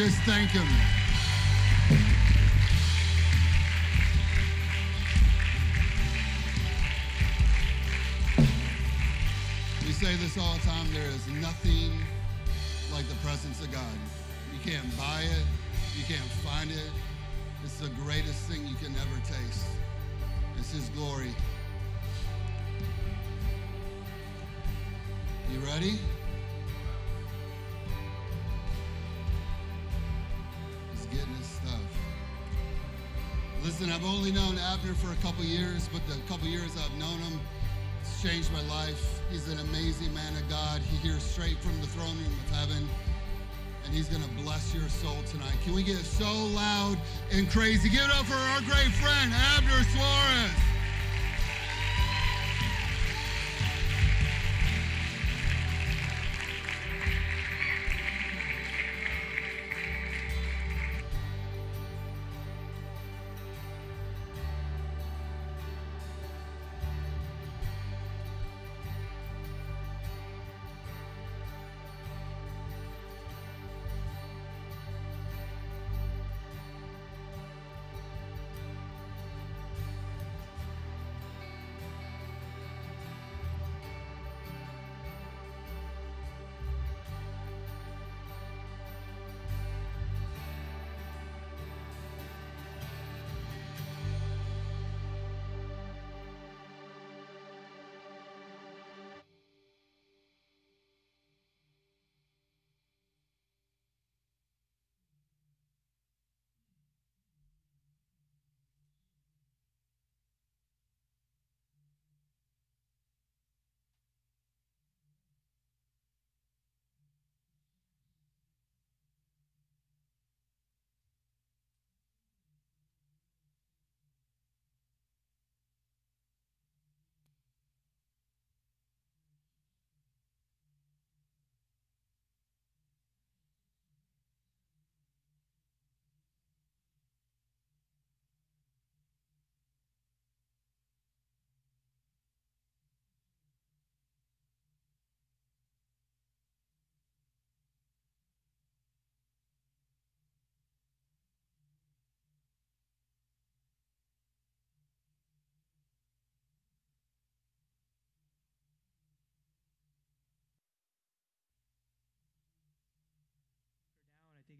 Just thank Him. We say this all the time there is nothing like the presence of God. You can't buy it, you can't find it. It's the greatest thing you can ever taste. It's His glory. You ready? Listen, I've only known Abner for a couple years, but the couple years I've known him, it's changed my life. He's an amazing man of God. He hears straight from the throne room of heaven, and he's going to bless your soul tonight. Can we get so loud and crazy? Give it up for our great friend, Abner Suarez.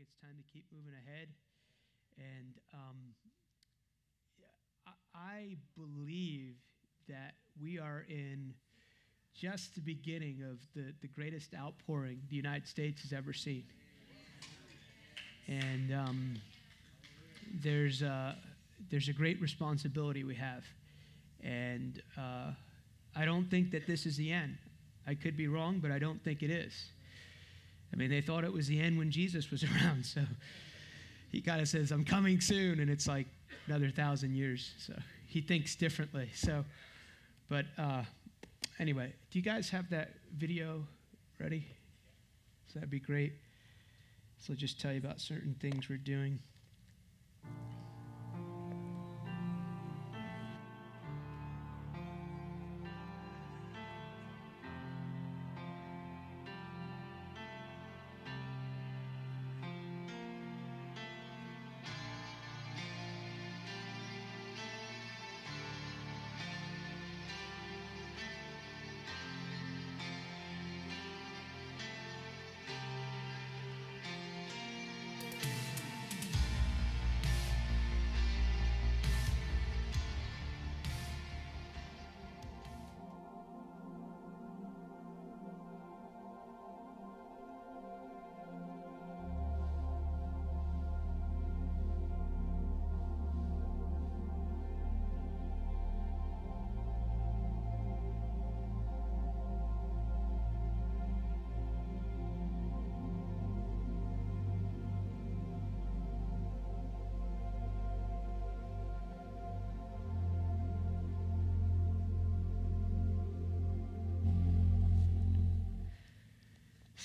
Think it's time to keep moving ahead. And um, I, believe that we are in just the beginning of the, the greatest outpouring the United States has ever seen. And um, there's, a, there's a great responsibility we have. And uh, I don't think that this is the end. I could be wrong, but I don't think it is. I mean, they thought it was the end when Jesus was around. So he kind of says, I'm coming soon. And it's like another thousand years. So he thinks differently. So, but uh, anyway, do you guys have that video ready? So that'd be great. So I'll just tell you about certain things we're doing.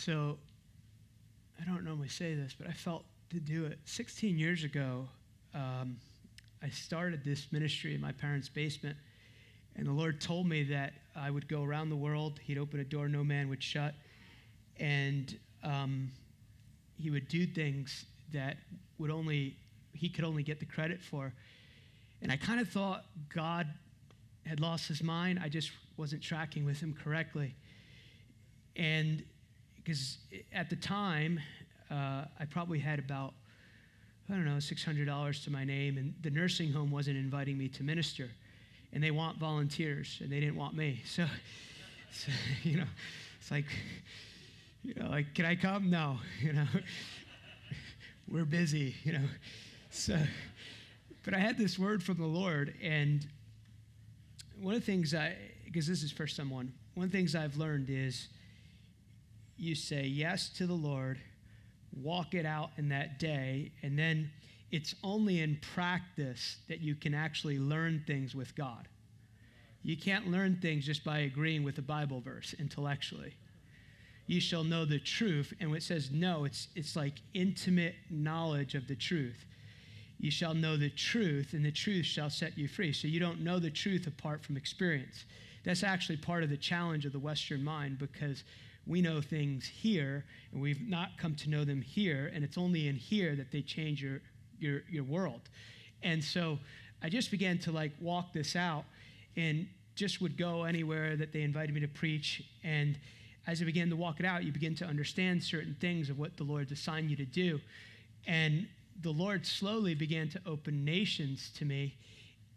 So I don't normally say this, but I felt to do it. 16 years ago, um, I started this ministry in my parents' basement, and the Lord told me that I would go around the world. He'd open a door no man would shut, and um, He would do things that would only he could only get the credit for. And I kind of thought God had lost his mind. I just wasn't tracking with him correctly. And because at the time, uh, I probably had about, I don't know, $600 to my name, and the nursing home wasn't inviting me to minister. And they want volunteers, and they didn't want me. So, so you know, it's like, you know, like, can I come? No, you know, we're busy, you know. So, but I had this word from the Lord, and one of the things I, because this is for someone, one of the things I've learned is you say yes to the Lord, walk it out in that day, and then it's only in practice that you can actually learn things with God. You can't learn things just by agreeing with a Bible verse intellectually. You shall know the truth. And when it says no, it's, it's like intimate knowledge of the truth. You shall know the truth, and the truth shall set you free. So you don't know the truth apart from experience. That's actually part of the challenge of the Western mind because we know things here and we've not come to know them here, and it's only in here that they change your, your, your world. And so I just began to like walk this out and just would go anywhere that they invited me to preach. And as I began to walk it out, you begin to understand certain things of what the Lord's assigned you to do. And the Lord slowly began to open nations to me.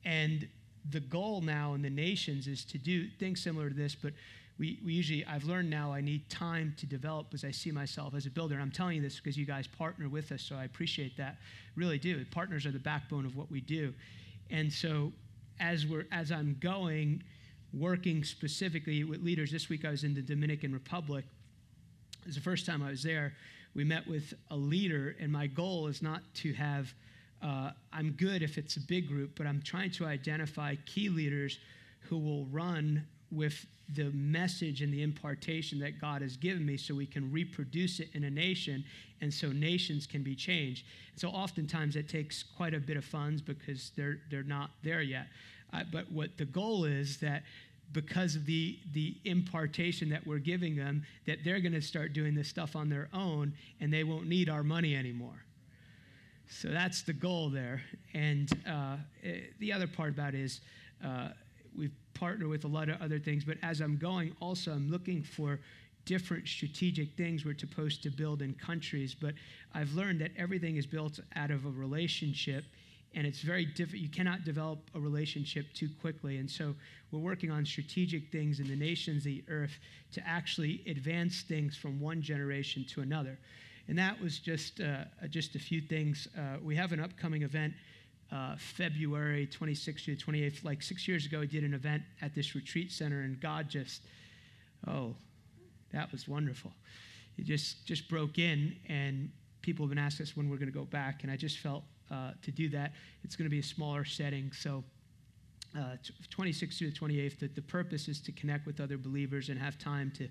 And the goal now in the nations is to do things similar to this, but we, we usually, I've learned now I need time to develop as I see myself as a builder. And I'm telling you this because you guys partner with us, so I appreciate that. Really do. Partners are the backbone of what we do. And so as we're as I'm going, working specifically with leaders, this week I was in the Dominican Republic. It was the first time I was there. We met with a leader, and my goal is not to have uh, I'm good if it's a big group, but I'm trying to identify key leaders who will run with the message and the impartation that God has given me so we can reproduce it in a nation and so nations can be changed. So oftentimes it takes quite a bit of funds because they're, they're not there yet. Uh, but what the goal is that because of the, the impartation that we're giving them, that they're going to start doing this stuff on their own and they won't need our money anymore. So that's the goal there. And uh, eh, the other part about is uh, we've partnered with a lot of other things, but as I'm going, also I'm looking for different strategic things we're supposed to build in countries. But I've learned that everything is built out of a relationship. And it's very difficult. You cannot develop a relationship too quickly. And so we're working on strategic things in the nations of the earth to actually advance things from one generation to another. And that was just, uh, just a few things. Uh, we have an upcoming event uh, February 26th to 28th. Like six years ago, we did an event at this retreat center, and God just, oh, that was wonderful. It just, just broke in, and people have been asking us when we're going to go back, and I just felt uh, to do that. It's going to be a smaller setting, so uh, 26th to the 28th, the, the purpose is to connect with other believers and have time to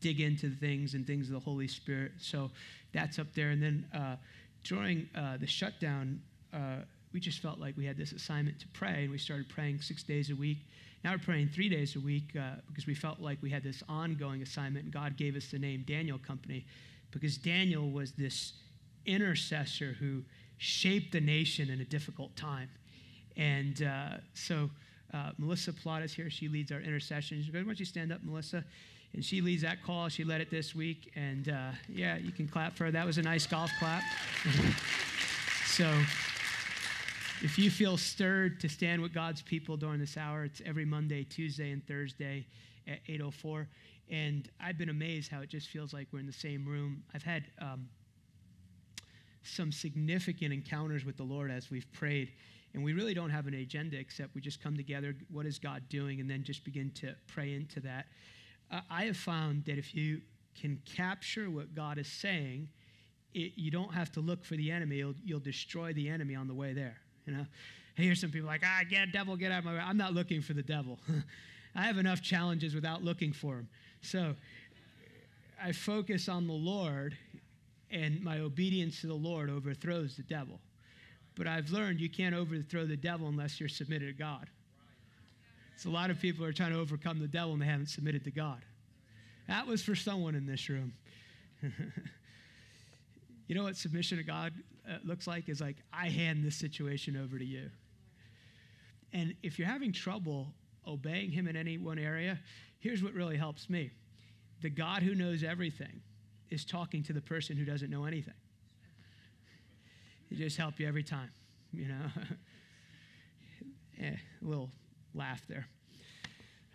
dig into things and things of the Holy Spirit. So that's up there. And then uh, during uh, the shutdown, uh, we just felt like we had this assignment to pray, and we started praying six days a week. Now we're praying three days a week uh, because we felt like we had this ongoing assignment, and God gave us the name Daniel Company because Daniel was this intercessor who shaped the nation in a difficult time. And uh, so uh, Melissa Plot is here. She leads our intercession. Why don't you stand up, Melissa? and she leads that call. She led it this week, and uh, yeah, you can clap for her. That was a nice golf clap. so, if you feel stirred to stand with God's people during this hour, it's every Monday, Tuesday, and Thursday at 8:04. And I've been amazed how it just feels like we're in the same room. I've had um, some significant encounters with the Lord as we've prayed. And we really don't have an agenda except we just come together. What is God doing? And then just begin to pray into that. I have found that if you can capture what God is saying, it, you don't have to look for the enemy. You'll, you'll destroy the enemy on the way there. You know, I hear some people like, ah, get a devil, get out of my way. I'm not looking for the devil. I have enough challenges without looking for him. So I focus on the Lord, and my obedience to the Lord overthrows the devil. But I've learned you can't overthrow the devil unless you're submitted to God. So a lot of people are trying to overcome the devil and they haven't submitted to God. That was for someone in this room. You know what submission to God looks like? Is like, I hand this situation over to you. And if you're having trouble obeying Him in any one area, here's what really helps me the God who knows everything is talking to the person who doesn't know anything. He just help you every time, you know. eh, a little laugh there.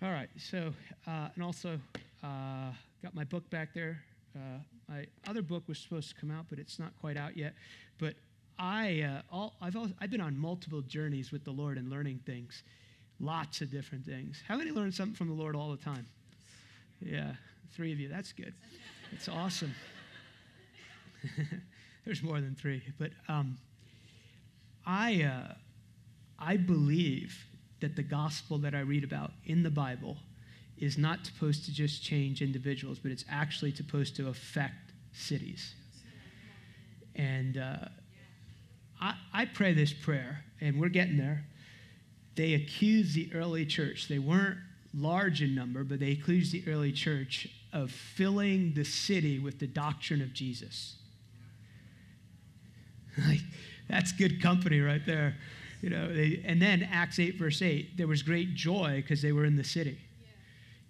All right, so, uh, and also uh, got my book back there. Uh, my other book was supposed to come out, but it's not quite out yet. But I, uh, all, I've, also, I've been on multiple journeys with the Lord and learning things, lots of different things. How many learn something from the Lord all the time? Yeah, three of you. That's good. It's awesome. There's more than three, but um, I, uh, I believe that the gospel that I read about in the Bible is not supposed to just change individuals, but it's actually supposed to affect cities. And uh, I, I pray this prayer, and we're getting there. They accused the early church. They weren't large in number, but they accused the early church of filling the city with the doctrine of Jesus. like, that's good company right there. You know, they, and then Acts 8, verse 8, there was great joy because they were in the city.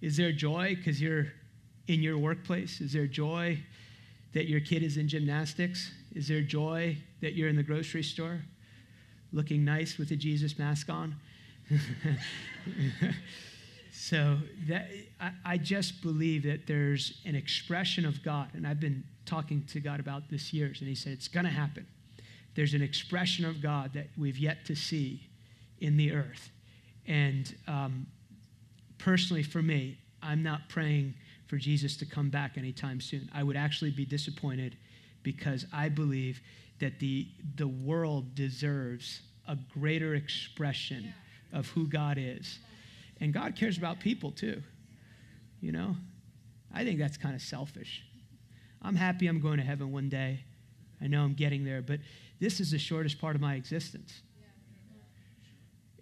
Is there joy because you're in your workplace? Is there joy that your kid is in gymnastics? Is there joy that you're in the grocery store looking nice with a Jesus mask on? so that I, I, just believe that there's an expression of God, and I've been talking to God about this years, and He said it's going to happen there's an expression of God that we've yet to see in the earth. And um, personally, for me, I'm not praying for Jesus to come back anytime soon. I would actually be disappointed because I believe that the, the world deserves a greater expression of who God is. And God cares about people too. You know? I think that's kind of selfish. I'm happy I'm going to heaven one day. I know I'm getting there, but this is the shortest part of my existence.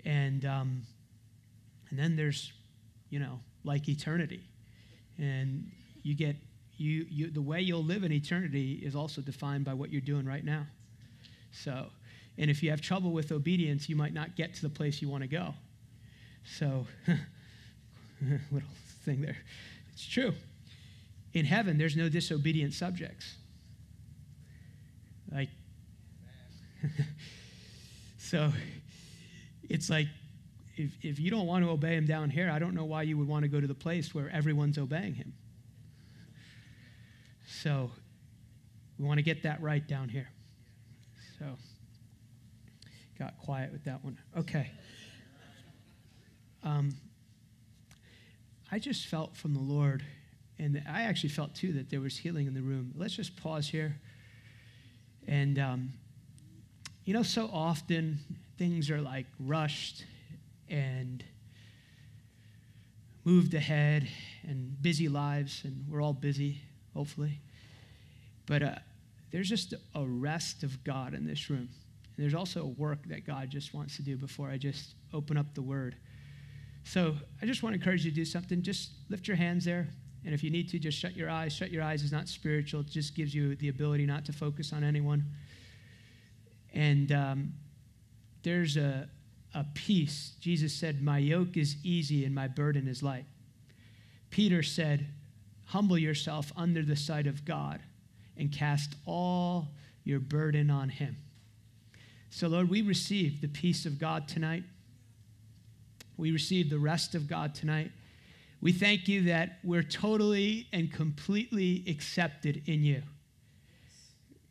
And, um, and then there's, you know, like eternity. And you get, you, you, the way you'll live in eternity is also defined by what you're doing right now. So, and if you have trouble with obedience, you might not get to the place you want to go. So, little thing there. It's true. In heaven, there's no disobedient subjects. Like, so it's like if, if you don't want to obey him down here, I don't know why you would want to go to the place where everyone's obeying him. So we want to get that right down here. So got quiet with that one. Okay. Um, I just felt from the Lord, and I actually felt too that there was healing in the room. Let's just pause here. And um, you know, so often things are like rushed and moved ahead and busy lives, and we're all busy, hopefully. But uh, there's just a rest of God in this room. And there's also a work that God just wants to do before I just open up the word. So I just want to encourage you to do something. Just lift your hands there. And if you need to, just shut your eyes. Shut your eyes is not spiritual, it just gives you the ability not to focus on anyone. And um, there's a, a peace. Jesus said, My yoke is easy and my burden is light. Peter said, Humble yourself under the sight of God and cast all your burden on him. So, Lord, we receive the peace of God tonight. We receive the rest of God tonight. We thank you that we're totally and completely accepted in you.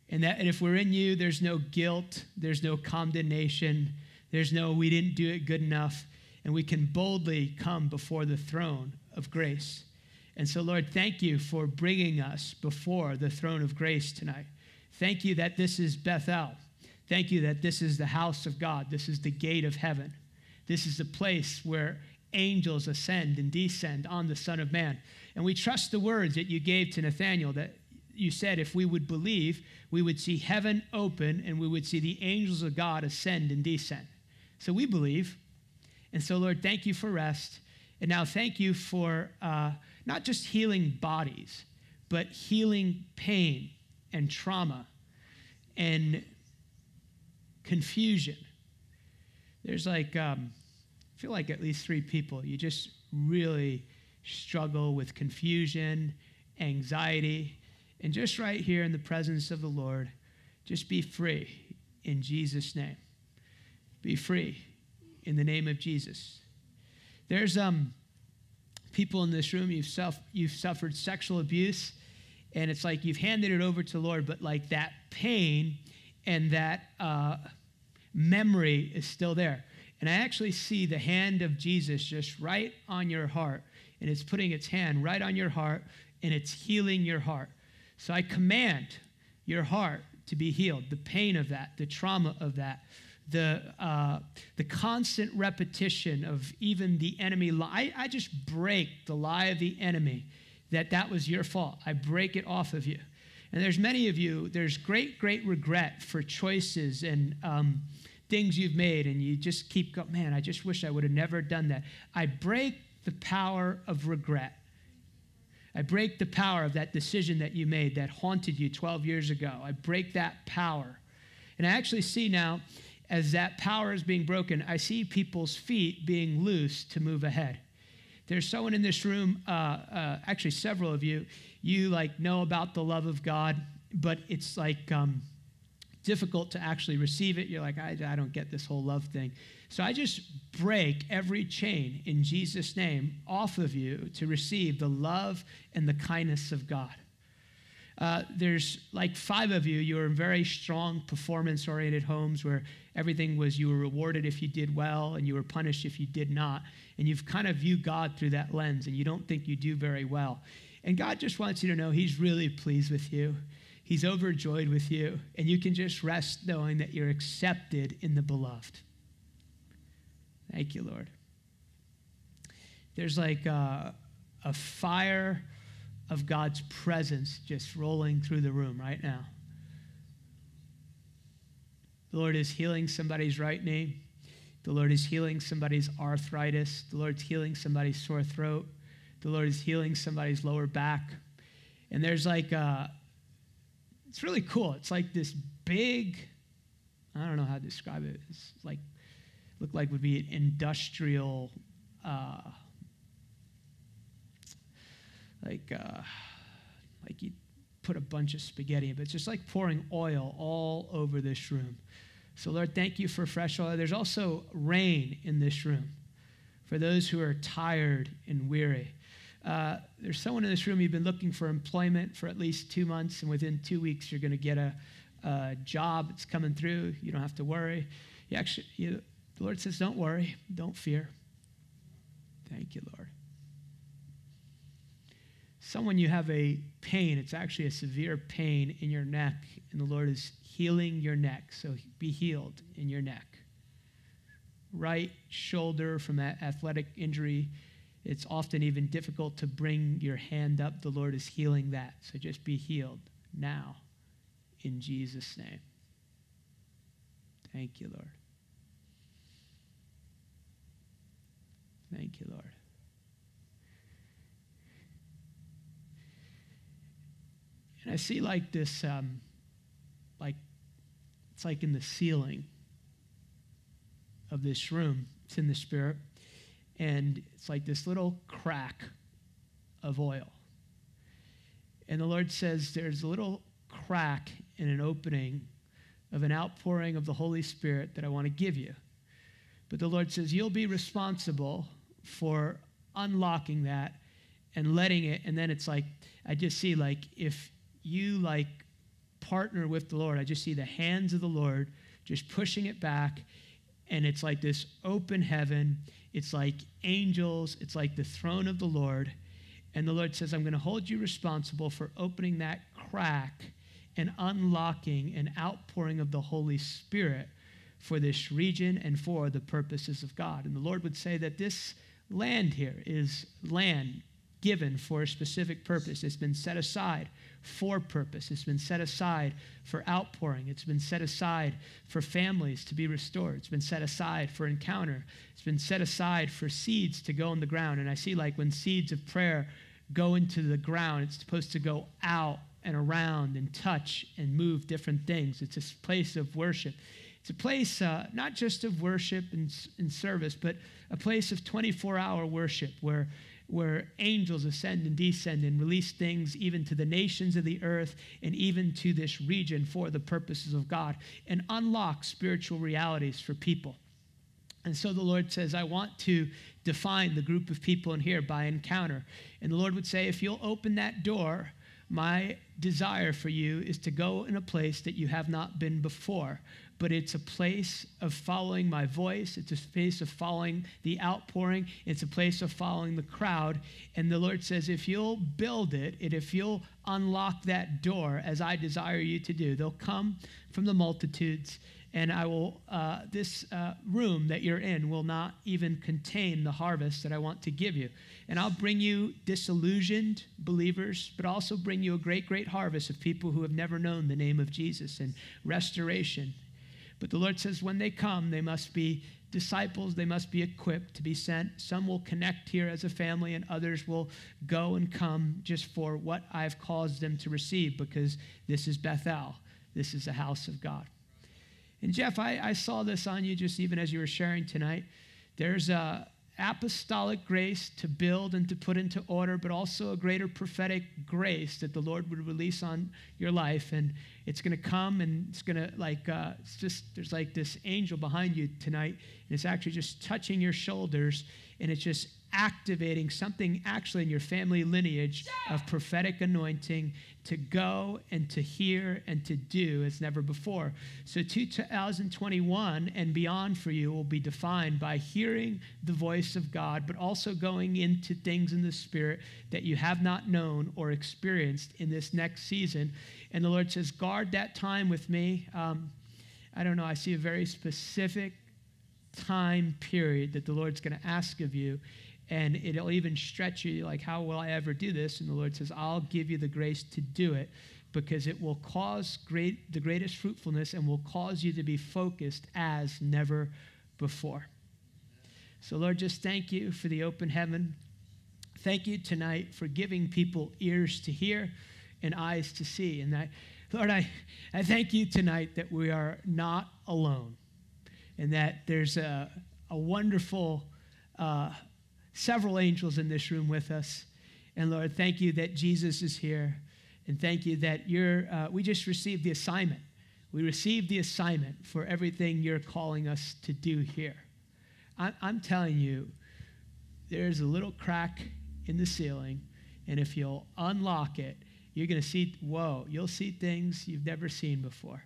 And that and if we're in you, there's no guilt, there's no condemnation, there's no we didn't do it good enough, and we can boldly come before the throne of grace. And so, Lord, thank you for bringing us before the throne of grace tonight. Thank you that this is Bethel. Thank you that this is the house of God. This is the gate of heaven. This is the place where angels ascend and descend on the Son of Man. And we trust the words that you gave to Nathanael that you said if we would believe, we would see heaven open and we would see the angels of God ascend and descend. So we believe. And so, Lord, thank you for rest. And now thank you for uh, not just healing bodies, but healing pain and trauma. and confusion. There's like, um, I feel like at least three people. You just really struggle with confusion, anxiety, and just right here in the presence of the Lord, just be free in Jesus' name. Be free in the name of Jesus. There's um, people in this room, you've, self, you've suffered sexual abuse, and it's like you've handed it over to the Lord, but like that pain and that uh, memory is still there. And I actually see the hand of Jesus just right on your heart, and it's putting its hand right on your heart, and it's healing your heart. So I command your heart to be healed, the pain of that, the trauma of that, the, uh, the constant repetition of even the enemy lie. I, just break the lie of the enemy that that was your fault. I break it off of you. And there's many of you, there's great, great regret for choices and um, things you've made, and you just keep going, man, I just wish I would have never done that. I break the power of regret. I break the power of that decision that you made that haunted you 12 years ago. I break that power. And I actually see now, as that power is being broken, I see people's feet being loose to move ahead. There's someone in this room, uh, uh, actually several of you, you like know about the love of God, but it's like um, difficult to actually receive it. You're like, I, I don't get this whole love thing. So I just break every chain in Jesus' name off of you to receive the love and the kindness of God. Uh, there's like five of you. You were in very strong performance oriented homes where everything was you were rewarded if you did well and you were punished if you did not. And you've kind of viewed God through that lens and you don't think you do very well. And God just wants you to know He's really pleased with you. He's overjoyed with you. And you can just rest knowing that you're accepted in the beloved. Thank you, Lord. There's like a, a fire of God's presence just rolling through the room right now. The Lord is healing somebody's right knee. The Lord is healing somebody's arthritis. The Lord's healing somebody's sore throat. The Lord is healing somebody's lower back. And there's like, a, uh, it's really cool. It's like this big, I don't know how to describe it. It's like, looked like would be an industrial, uh, like uh, like you put a bunch of spaghetti, but it's just like pouring oil all over this room. So, Lord, thank you for fresh oil. There's also rain in this room for those who are tired and weary. Uh, there's someone in this room you've been looking for employment for at least two months, and within two weeks you're going to get a, a job. It's coming through. You don't have to worry. You actually, you, the Lord says, "Don't worry, don't fear." Thank you, Lord someone you have a pain, it's actually a severe pain in your neck, and the Lord is healing your neck. So be healed in your neck. Right shoulder from that athletic injury, it's often even difficult to bring your hand up. The Lord is healing that. So just be healed now in Jesus' name. Thank you, Lord. Thank you, Lord. And I see like this, um, like, it's like in the ceiling of this room. It's in the spirit. And it's like this little crack of oil. And the Lord says there's a little crack in an opening of an outpouring of the Holy Spirit that I want to give you. But the Lord says you'll be responsible for unlocking that and letting it. And then it's like, I just see like if you like partner with the Lord. I just see the hands of the Lord just pushing it back. And it's like this open heaven. It's like angels. It's like the throne of the Lord. And the Lord says, I'm going to hold you responsible for opening that crack and unlocking an outpouring of the Holy Spirit for this region and for the purposes of God. And the Lord would say that this land here is land given for a specific purpose. It's been set aside for purpose. It's been set aside for outpouring. It's been set aside for families to be restored. It's been set aside for encounter. It's been set aside for seeds to go in the ground. And I see like when seeds of prayer go into the ground, it's supposed to go out and around and touch and move different things. It's a place of worship. It's a place uh, not just of worship and, and service, but a place of 24 hour worship where, where angels ascend and descend and release things even to the nations of the earth and even to this region for the purposes of God and unlock spiritual realities for people. And so the Lord says, I want to define the group of people in here by encounter. And the Lord would say, if you'll open that door, my desire for you is to go in a place that you have not been before. But it's a place of following my voice. It's a place of following the outpouring. It's a place of following the crowd. And the Lord says, if you'll build it, and if you'll unlock that door as I desire you to do, they'll come from the multitudes and I will, uh, this uh, room that you're in will not even contain the harvest that I want to give you. And I'll bring you disillusioned believers, but also bring you a great, great harvest of people who have never known the name of Jesus and restoration. But the Lord says when they come, they must be disciples, they must be equipped to be sent. Some will connect here as a family, and others will go and come just for what I've caused them to receive because this is Bethel, this is the house of God. And Jeff, I, I saw this on you just even as you were sharing tonight. There's a apostolic grace to build and to put into order, but also a greater prophetic grace that the Lord would release on your life. And it's going to come and it's going to, like, uh, it's just, there's like this angel behind you tonight, and it's actually just touching your shoulders, and it's just activating something actually in your family lineage of prophetic anointing to go and to hear and to do as never before. So 2021 and beyond for you will be defined by hearing the voice of God, but also going into things in the spirit that you have not known or experienced in this next season. And the Lord says, guard that time with me. Um, I don't know, I see a very specific time period that the Lord's going to ask of you and it'll even stretch you like how will i ever do this? And the lord says i'll give you the grace to do it because it will cause great the greatest fruitfulness and will cause you to be focused as never before. So lord just thank you for the open heaven. Thank you tonight for giving people ears to hear and eyes to see. And that lord i, I thank you tonight that we are not alone and that there's a, a wonderful uh, several angels in this room with us. And Lord, thank you that Jesus is here. And thank you that you're, uh, we just received the assignment. We received the assignment for everything you're calling us to do here. I, I'm telling you, there's a little crack in the ceiling, and if you'll unlock it, you're going to see, whoa, you'll see things you've never seen before.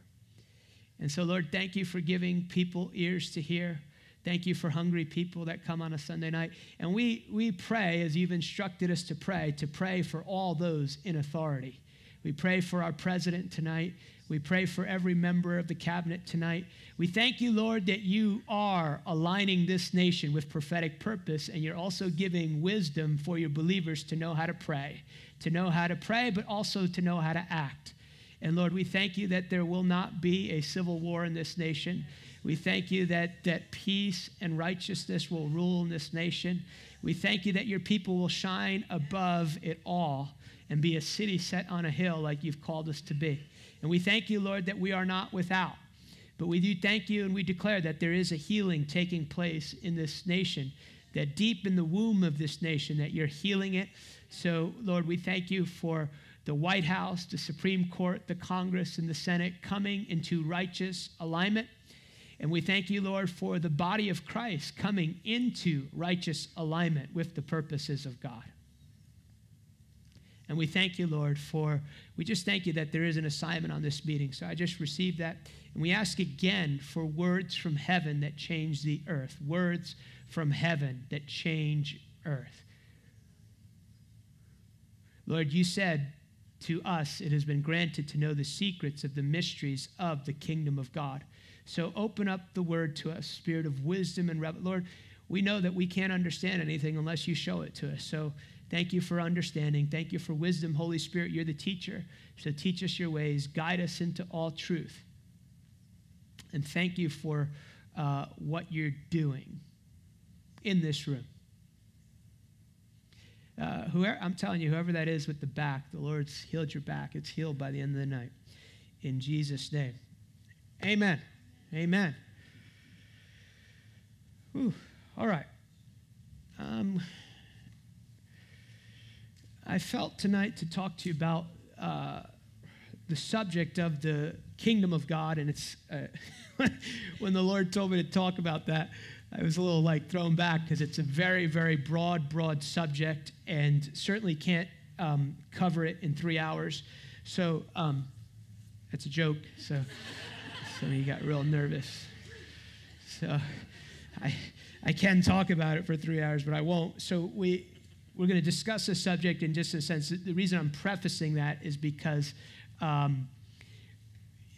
And so, Lord, thank you for giving people ears to hear. Thank you for hungry people that come on a Sunday night. And we, we pray, as you've instructed us to pray, to pray for all those in authority. We pray for our president tonight. We pray for every member of the cabinet tonight. We thank you, Lord, that you are aligning this nation with prophetic purpose, and you're also giving wisdom for your believers to know how to pray, to know how to pray, but also to know how to act. And Lord, we thank you that there will not be a civil war in this nation. We thank you that, that peace and righteousness will rule in this nation. We thank you that your people will shine above it all and be a city set on a hill like you've called us to be. And we thank you, Lord, that we are not without. But we do thank you and we declare that there is a healing taking place in this nation, that deep in the womb of this nation, that you're healing it. So, Lord, we thank you for the White House, the Supreme Court, the Congress, and the Senate coming into righteous alignment. And we thank you, Lord, for the body of Christ coming into righteous alignment with the purposes of God. And we thank you, Lord, for, we just thank you that there is an assignment on this meeting. So I just received that. And we ask again for words from heaven that change the earth, words from heaven that change earth. Lord, you said to us, it has been granted to know the secrets of the mysteries of the kingdom of God. So open up the word to us, spirit of wisdom and revelation. Lord, we know that we can't understand anything unless you show it to us. So thank you for understanding. Thank you for wisdom. Holy Spirit, you're the teacher. So teach us your ways, guide us into all truth. And thank you for uh, what you're doing in this room. Uh, whoever, I'm telling you, whoever that is with the back, the Lord's healed your back. It's healed by the end of the night. In Jesus' name. Amen. Amen. Whew. All right. Um, I felt tonight to talk to you about uh, the subject of the kingdom of God, and it's uh, when the Lord told me to talk about that, I was a little like thrown back because it's a very, very broad, broad subject, and certainly can't um, cover it in three hours. So um, that's a joke. So some he got real nervous. So I I can talk about it for three hours, but I won't. So we we're going to discuss the subject in just a sense. The reason I'm prefacing that is because um,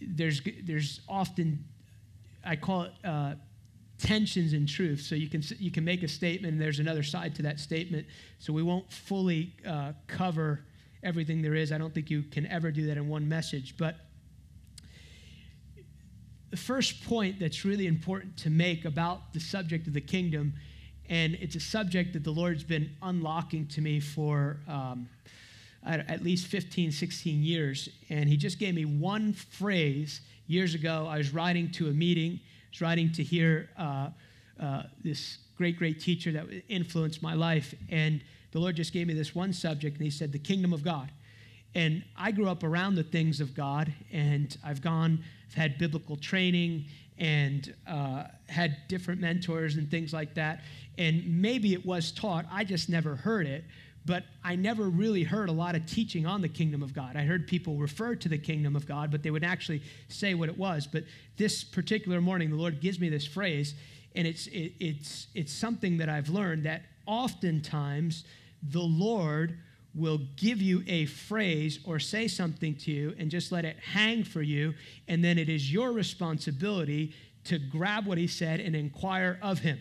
there's there's often I call it uh, tensions in truth. So you can you can make a statement, and there's another side to that statement. So we won't fully uh, cover everything there is. I don't think you can ever do that in one message. But the first point that's really important to make about the subject of the kingdom, and it's a subject that the Lord's been unlocking to me for. Um, at least 15, 16 years. And he just gave me one phrase years ago. I was riding to a meeting, I was riding to hear uh, uh, this great, great teacher that influenced my life. And the Lord just gave me this one subject, and he said, The kingdom of God. And I grew up around the things of God, and I've gone, I've had biblical training and uh, had different mentors and things like that. And maybe it was taught, I just never heard it but I never really heard a lot of teaching on the kingdom of God. I heard people refer to the kingdom of God, but they would actually say what it was. But this particular morning, the Lord gives me this phrase, and it's, it, it's, it's something that I've learned that oftentimes the Lord will give you a phrase or say something to you and just let it hang for you, and then it is your responsibility to grab what He said and inquire of Him.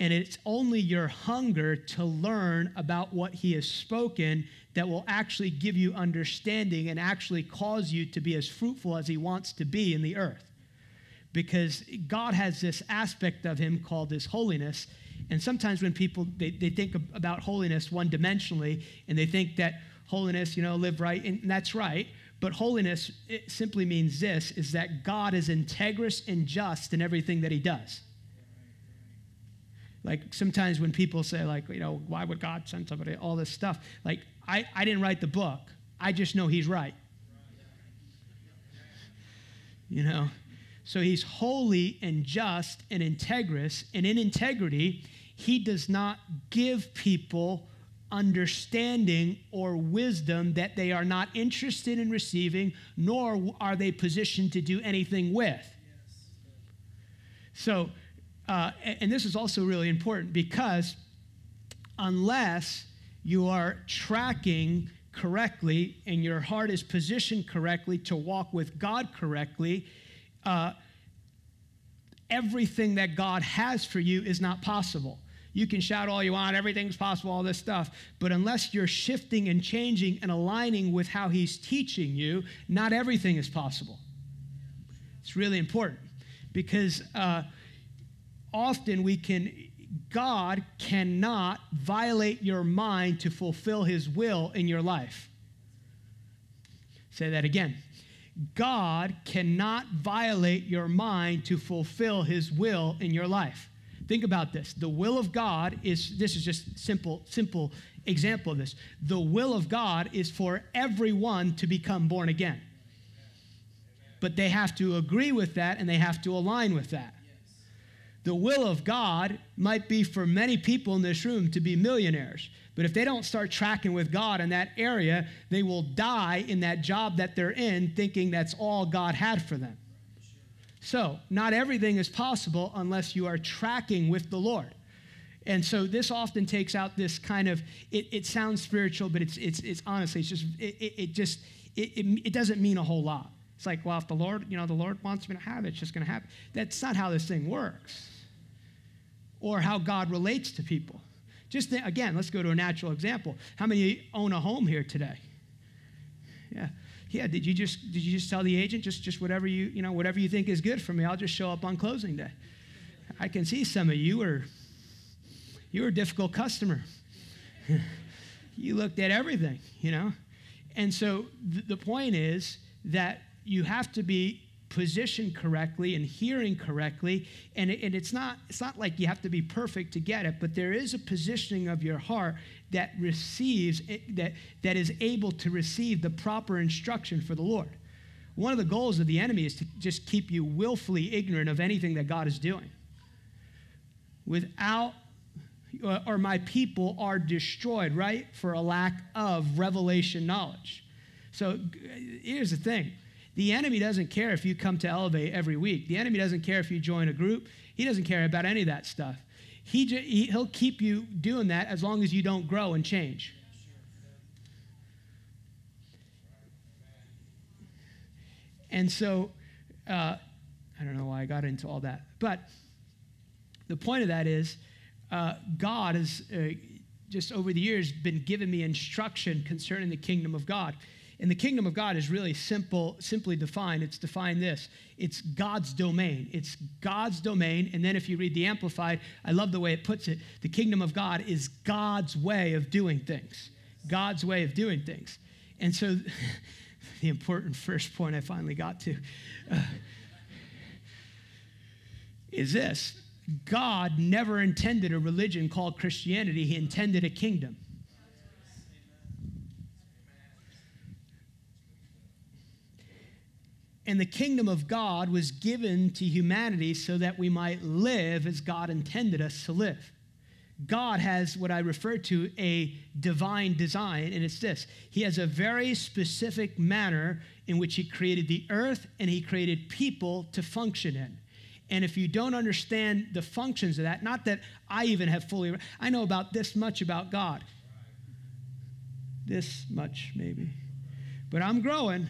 And it's only your hunger to learn about what he has spoken that will actually give you understanding and actually cause you to be as fruitful as he wants to be in the earth. Because God has this aspect of him called his holiness. And sometimes when people they, they think about holiness one dimensionally and they think that holiness, you know, live right, and that's right. But holiness it simply means this is that God is integrous and just in everything that he does. Like sometimes when people say, like, you know, why would God send somebody, all this stuff, like, I, I didn't write the book. I just know he's right. You know? So he's holy and just and integrous. And in integrity, he does not give people understanding or wisdom that they are not interested in receiving, nor are they positioned to do anything with. So uh, and this is also really important because unless you are tracking correctly and your heart is positioned correctly to walk with God correctly, uh, everything that God has for you is not possible. You can shout all you want, everything's possible, all this stuff. But unless you're shifting and changing and aligning with how He's teaching you, not everything is possible. It's really important because uh, often we can, God cannot violate your mind to fulfill his will in your life. Say that again. God cannot violate your mind to fulfill his will in your life. Think about this. The will of God is this is just simple simple example of this. The will of God is for everyone to become born again. But they have to agree with that and they have to align with that. The will of God might be for many people in this room to be millionaires. But if they don't start tracking with God in that area, they will die in that job that they're in thinking that's all God had for them. So, not everything is possible unless you are tracking with the Lord. And so this often takes out this kind of it, it sounds spiritual, but it's it's it's honestly it's just it, it, it just it, it, it doesn't mean a whole lot. It's like, well, if the Lord, you know, the Lord wants me to have it, it's just gonna happen. That's not how this thing works or how God relates to people. Just again, let's go to a natural example. How many own a home here today? Yeah. Yeah, did you just did you just tell the agent just just whatever you, you know, whatever you think is good for me, I'll just show up on closing day. I can see some of you are you're a difficult customer. you looked at everything, you know? And so th- the point is that you have to be positioned correctly and hearing correctly and, it, and it's not it's not like you have to be perfect to get it but there is a positioning of your heart that receives eh, that that is able to receive the proper instruction for the lord one of the goals of the enemy is to just keep you willfully ignorant of anything that god is doing without uh, or my people are destroyed right for a lack of revelation knowledge so here's the thing the enemy doesn't care if you come to Elevate every week. The enemy doesn't care if you join a group. He doesn't care about any of that stuff. He, he, he'll keep you doing that as long as you don't grow and change. And so, uh, I don't know why I got into all that. But the point of that is, uh, God has uh, just over the years been giving me instruction concerning the kingdom of God. And the kingdom of God is really simple, simply defined. It's defined this it's God's domain. It's God's domain. And then if you read the Amplified, I love the way it puts it. The kingdom of God is God's way of doing things. God's way of doing things. And so the important first point I finally got to uh, is this God never intended a religion called Christianity, He intended a kingdom. And the kingdom of God was given to humanity so that we might live as God intended us to live. God has what I refer to a divine design, and it's this He has a very specific manner in which He created the earth and He created people to function in. And if you don't understand the functions of that, not that I even have fully, I know about this much about God. This much, maybe. But I'm growing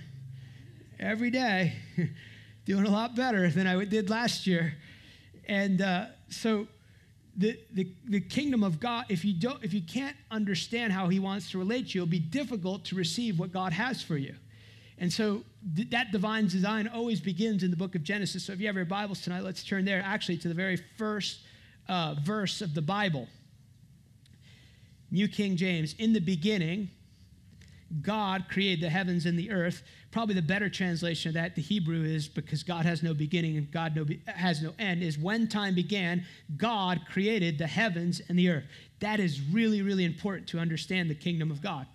every day, doing a lot better than I did last year. And uh, so, the, the, the kingdom of God, if you, don't, if you can't understand how He wants to relate to you, it'll be difficult to receive what God has for you. And so th- that divine design always begins in the book of Genesis. So if you have your Bibles tonight, let's turn there actually to the very first uh, verse of the Bible. New King James, in the beginning, God created the heavens and the earth. Probably the better translation of that, the Hebrew is because God has no beginning and God no be, has no end, is when time began, God created the heavens and the earth. That is really, really important to understand the kingdom of God.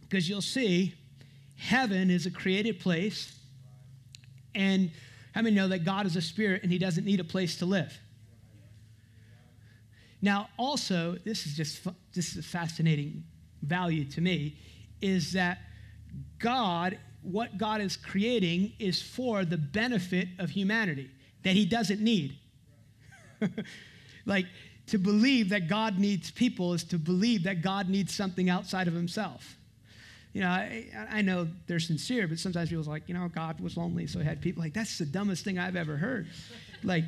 Because you'll see, heaven is a created place, and how many know that God is a spirit and he doesn't need a place to live? Now, also, this is just this is fascinating value to me is that God, what God is creating is for the benefit of humanity that he doesn't need. like to believe that God needs people is to believe that God needs something outside of himself. You know, I, I know they're sincere, but sometimes people's like, you know, God was lonely, so he had people. Like, that's the dumbest thing I've ever heard. Like,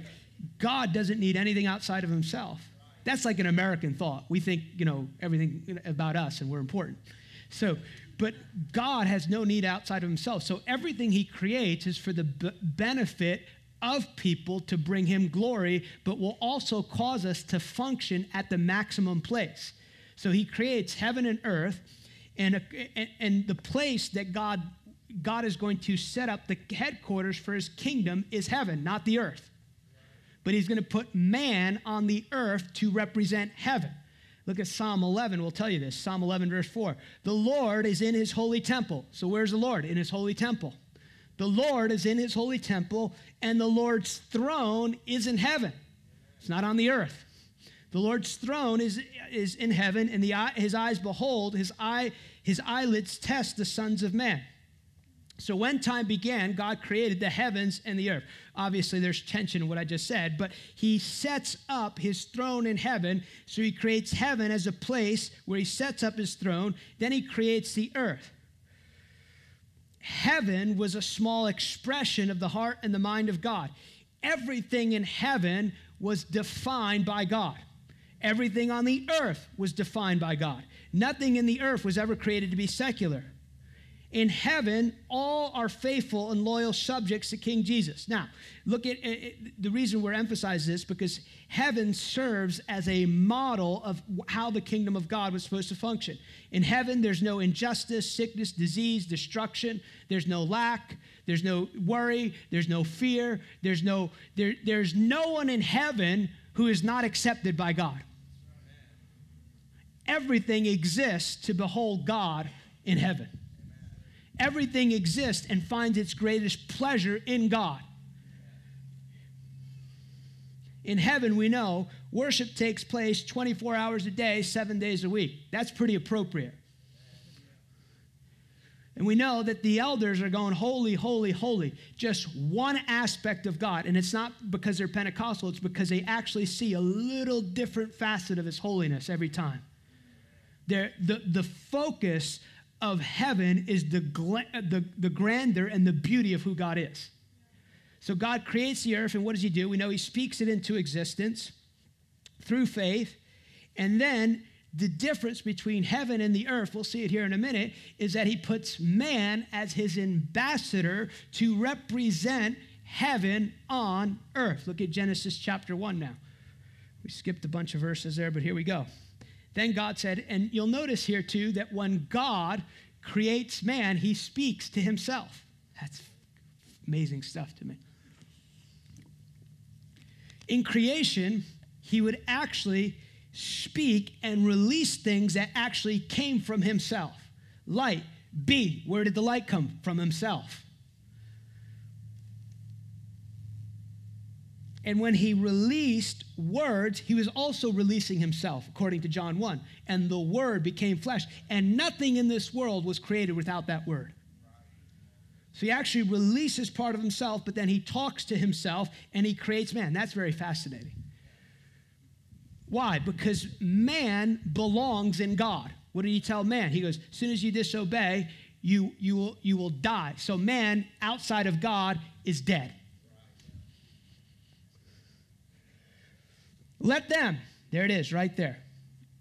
God doesn't need anything outside of himself. That's like an American thought. We think, you know, everything about us and we're important. So, but God has no need outside of himself. So everything he creates is for the b- benefit of people to bring him glory, but will also cause us to function at the maximum place. So he creates heaven and earth, and, a, and, and the place that God, God is going to set up the headquarters for his kingdom is heaven, not the earth but he's going to put man on the earth to represent heaven. Look at Psalm 11, we'll tell you this. Psalm 11, verse 4. The Lord is in his holy temple. So where's the Lord? In his holy temple. The Lord is in his holy temple, and the Lord's throne is in heaven. It's not on the earth. The Lord's throne is, is in heaven, and the, his eyes behold, his, eye, his eyelids test the sons of men. So when time began, God created the heavens and the earth. Obviously, there's tension in what I just said, but he sets up his throne in heaven. So he creates heaven as a place where he sets up his throne. Then he creates the earth. Heaven was a small expression of the heart and the mind of God. Everything in heaven was defined by God. Everything on the earth was defined by God. Nothing in the earth was ever created to be secular. In heaven, all are faithful and loyal subjects to King Jesus. Now, look at it, the reason we're emphasizing this because heaven serves as a model of how the kingdom of God was supposed to function. In heaven, there's no injustice, sickness, disease, destruction. There's no lack. There's no worry. There's no fear. There's no there, there's no one in heaven who is not accepted by God. Everything exists to behold God in heaven everything exists and finds its greatest pleasure in God. In heaven, we know worship takes place 24 hours a day, seven days a week. That's pretty appropriate. And we know that the elders are going, holy, holy, holy. Just one aspect of God. And it's not because they're Pentecostal, it's because they actually see a little different facet of His holiness every time. The, the focus of heaven is the, the, the grandeur and the beauty of who God is. So God creates the earth, and what does He do? We know He speaks it into existence through faith. And then the difference between heaven and the earth, we'll see it here in a minute, is that He puts man as His ambassador to represent heaven on earth. Look at Genesis chapter 1 now. We skipped a bunch of verses there, but here we go. Then God said, and you'll notice here too that when God creates man, he speaks to himself. That's amazing stuff to me. In creation, he would actually speak and release things that actually came from himself. Light, be, where did the light come? From himself. And when he released words, he was also releasing himself, according to John 1. And the word became flesh. And nothing in this world was created without that word. So he actually releases part of himself, but then he talks to himself and he creates man. That's very fascinating. Why? Because man belongs in God. What did he tell man? He goes, as soon as you disobey, you, you, will, you will die. So man outside of God is dead. Let them, there it is, right there.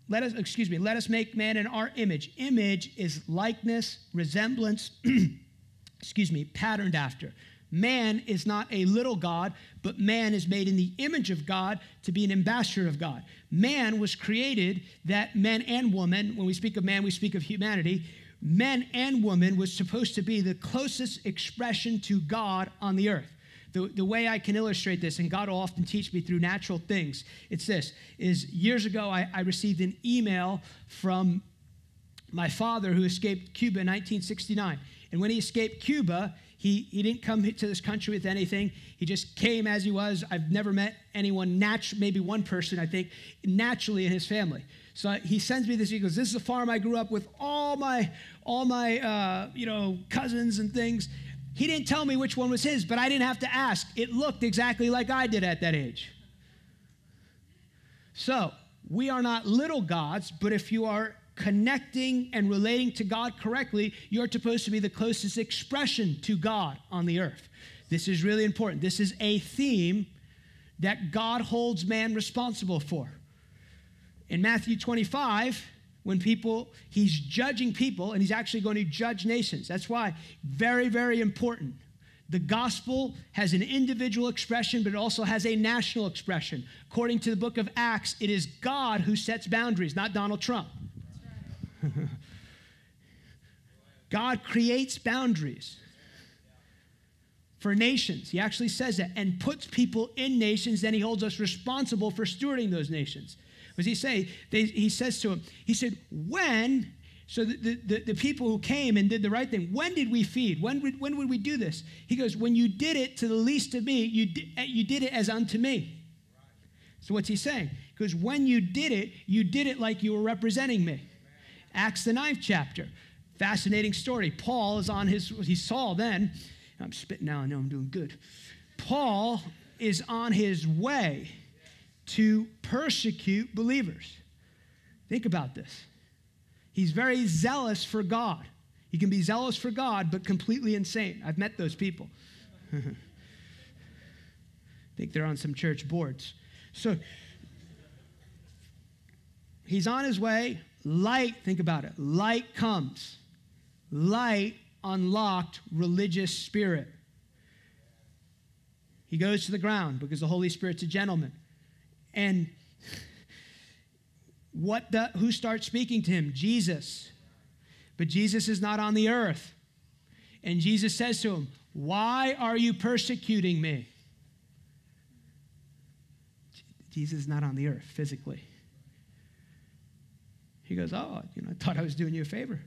Let us, excuse me, let us make man in our image. Image is likeness, resemblance, excuse me, patterned after. Man is not a little God, but man is made in the image of God to be an ambassador of God. Man was created that men and women, when we speak of man, we speak of humanity, men and women was supposed to be the closest expression to God on the earth. The, the way I can illustrate this, and God will often teach me through natural things, it's this, is years ago I, I received an email from my father who escaped Cuba in 1969. And when he escaped Cuba, he, he didn't come to this country with anything. He just came as he was. I've never met anyone, natu- maybe one person, I think, naturally in his family. So he sends me this. He goes, "This is a farm I grew up with all my all my uh, you know cousins and things." He didn't tell me which one was his, but I didn't have to ask. It looked exactly like I did at that age. So, we are not little gods, but if you are connecting and relating to God correctly, you're supposed to be the closest expression to God on the earth. This is really important. This is a theme that God holds man responsible for. In Matthew 25, when people, he's judging people and he's actually going to judge nations. That's why, very, very important. The gospel has an individual expression, but it also has a national expression. According to the book of Acts, it is God who sets boundaries, not Donald Trump. God creates boundaries for nations. He actually says that and puts people in nations, then he holds us responsible for stewarding those nations does he say? They, he says to him, he said, when, so the, the, the, people who came and did the right thing, when did we feed? When, would, when would we do this? He goes, when you did it to the least of me, you did, eh, you did it as unto me. So what's he saying? Because when you did it, you did it like you were representing me. Acts the ninth chapter. Fascinating story. Paul is on his, he saw then, I'm spitting now, I know I'm doing good. Paul is on his way to persecute believers. Think about this. He's very zealous for God. He can be zealous for God, but completely insane. I've met those people. I think they're on some church boards. So he's on his way. Light, think about it. Light comes. Light unlocked religious spirit. He goes to the ground because the Holy Spirit's a gentleman. And what the, who starts speaking to him? Jesus. But Jesus is not on the earth. And Jesus says to him, Why are you persecuting me? Jesus is not on the earth physically. He goes, Oh, you know, I thought I was doing you a favor.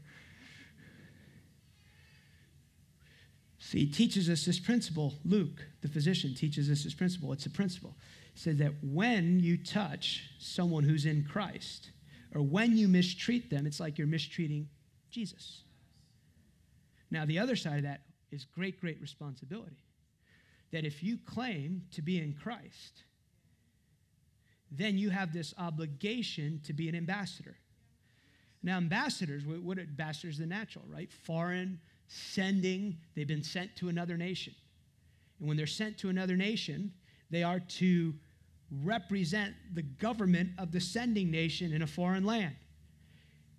See, he teaches us this principle. Luke, the physician, teaches us this principle. It's a principle. Said that when you touch someone who's in Christ, or when you mistreat them, it's like you're mistreating Jesus. Now, the other side of that is great, great responsibility. That if you claim to be in Christ, then you have this obligation to be an ambassador. Now, ambassadors, what are ambassadors the natural, right? Foreign, sending, they've been sent to another nation. And when they're sent to another nation, they are to represent the government of the sending nation in a foreign land.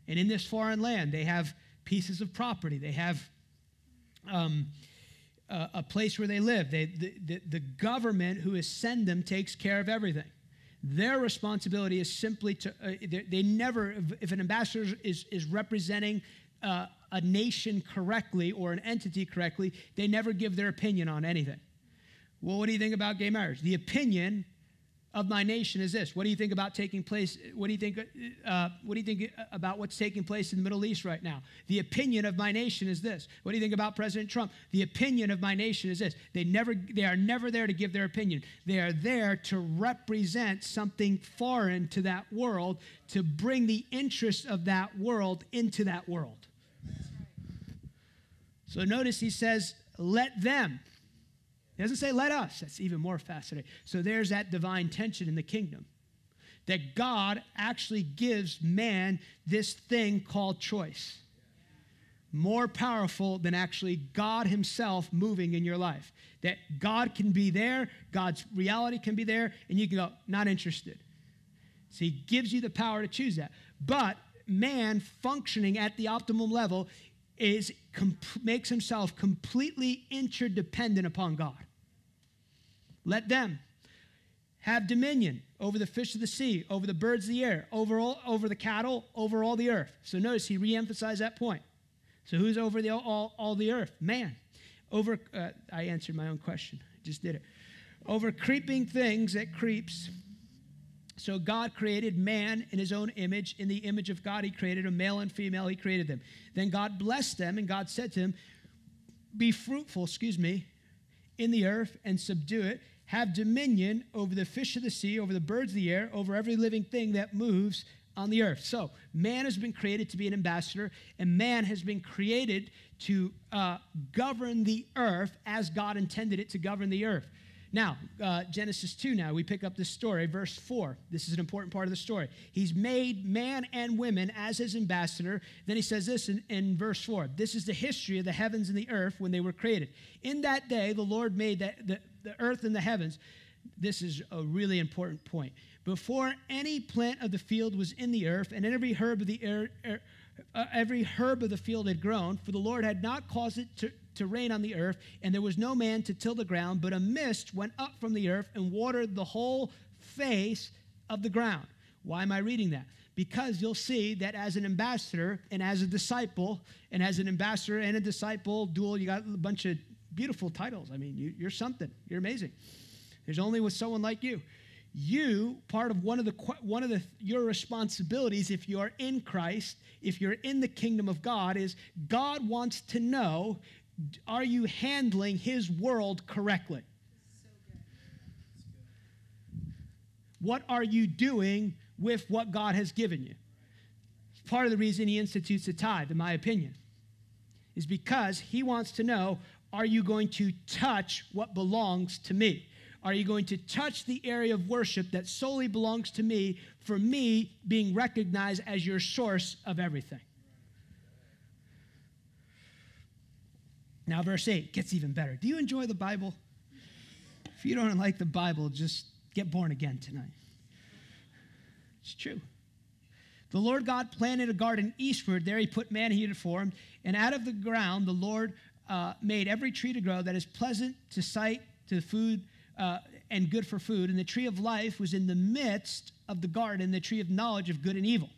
And in this foreign land, they have pieces of property, they have um, a, a, place where they live. They, the, the, the government who has sent them takes care of everything. Their responsibility is simply to, uh, they, they, never, if an ambassador is, is representing uh, a nation correctly or an entity correctly, they never give their opinion on anything. Well, what do you think about gay marriage? The opinion of my nation is this. What do you think about taking place? What do you think? Uh, what do you think about what's taking place in the Middle East right now? The opinion of my nation is this. What do you think about President Trump? The opinion of my nation is this. They never, they are never there to give their opinion. They are there to represent something foreign to that world, to bring the interests of that world into that world. So notice he says, "Let them." Doesn't say, let us. That's even more fascinating. So there's that divine tension in the kingdom that God actually gives man this thing called choice. More powerful than actually God Himself moving in your life. That God can be there, God's reality can be there, and you can go, not interested. So He gives you the power to choose that. But man functioning at the optimum level is makes himself completely interdependent upon God. Let them have dominion over the fish of the sea, over the birds of the air, over all, over the cattle, over all the earth. So notice he reemphasized that point. So who's over the, all, all the earth? Man. Over, uh, I answered my own question. Just did it. Over creeping things that creeps. So God created man in his own image. In the image of God, he created a male and female. He created them. Then God blessed them, and God said to them, Be fruitful, excuse me, in the earth and subdue it have dominion over the fish of the sea, over the birds of the air, over every living thing that moves on the earth. So, man has been created to be an ambassador, and man has been created to uh, govern the earth as God intended it to govern the earth. Now, uh, Genesis 2, now we pick up this story, verse 4. This is an important part of the story. He's made man and women as his ambassador. Then he says this in, in verse 4 This is the history of the heavens and the earth when they were created. In that day, the Lord made that, the, the earth and the heavens. This is a really important point. Before any plant of the field was in the earth, and every herb of the air, uh, every herb of the field had grown, for the Lord had not caused it to, to rain on the earth, and there was no man to till the ground, but a mist went up from the earth and watered the whole face of the ground. Why am I reading that? Because you'll see that as an ambassador and as a disciple, and as an ambassador and a disciple dual, you got a bunch of beautiful titles. I mean, you, are something. You're amazing. There's only with someone like you. You part of one of the one of the your responsibilities if you are in Christ, if you're in the kingdom of God, is God wants to know are you handling his world correctly? What are you doing with what God has given you? Part of the reason he institutes a tithe, in my opinion, is because he wants to know are you going to touch what belongs to me? Are you going to touch the area of worship that solely belongs to me for me being recognized as your source of everything? Now, verse 8 gets even better. Do you enjoy the Bible? If you don't like the Bible, just get born again tonight. It's true. The Lord God planted a garden eastward. There he put man he had formed. And out of the ground, the Lord uh, made every tree to grow that is pleasant to sight, to food, uh, and good for food. And the tree of life was in the midst of the garden, the tree of knowledge of good and evil.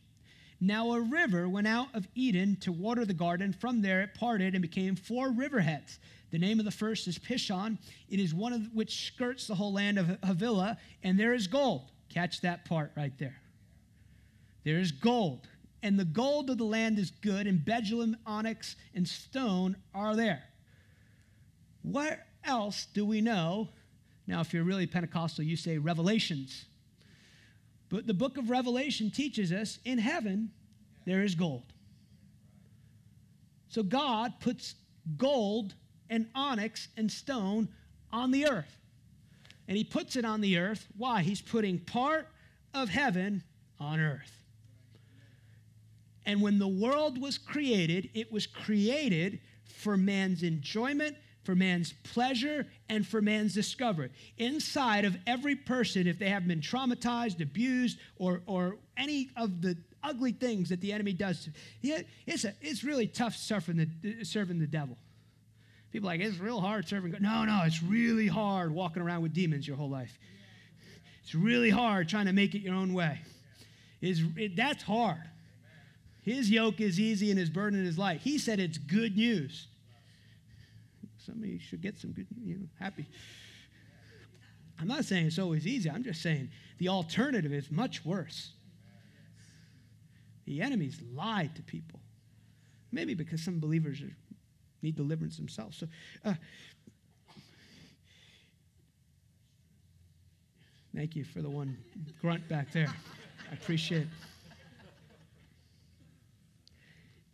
Now a river went out of Eden to water the garden. From there it parted and became four riverheads. The name of the first is Pishon. It is one of which skirts the whole land of Havilah, and there is gold. Catch that part right there. There is gold, and the gold of the land is good, and bdellium, onyx, and stone are there. What else do we know? Now, if you're really Pentecostal, you say revelations. But the book of Revelation teaches us in heaven there is gold. So God puts gold and onyx and stone on the earth. And he puts it on the earth. Why? He's putting part of heaven on earth. And when the world was created, it was created for man's enjoyment, for man's pleasure, and for man's discovery. Inside of every person, if they have been traumatized, abused, or, or any of the ugly things that the enemy does, it's, a, it's really tough serving the, serving the devil. People like, it's real hard serving God. No, no, it's really hard walking around with demons your whole life. It's really hard trying to make it your own way. It's, it, that's hard. His yoke is easy and his burden is light. He said it's good news. Somebody should get some good, you know, happy. I'm not saying it's always easy. I'm just saying the alternative is much worse. The enemies lied to people. Maybe because some believers are, need deliverance themselves. So, uh, thank you for the one grunt back there. I appreciate it.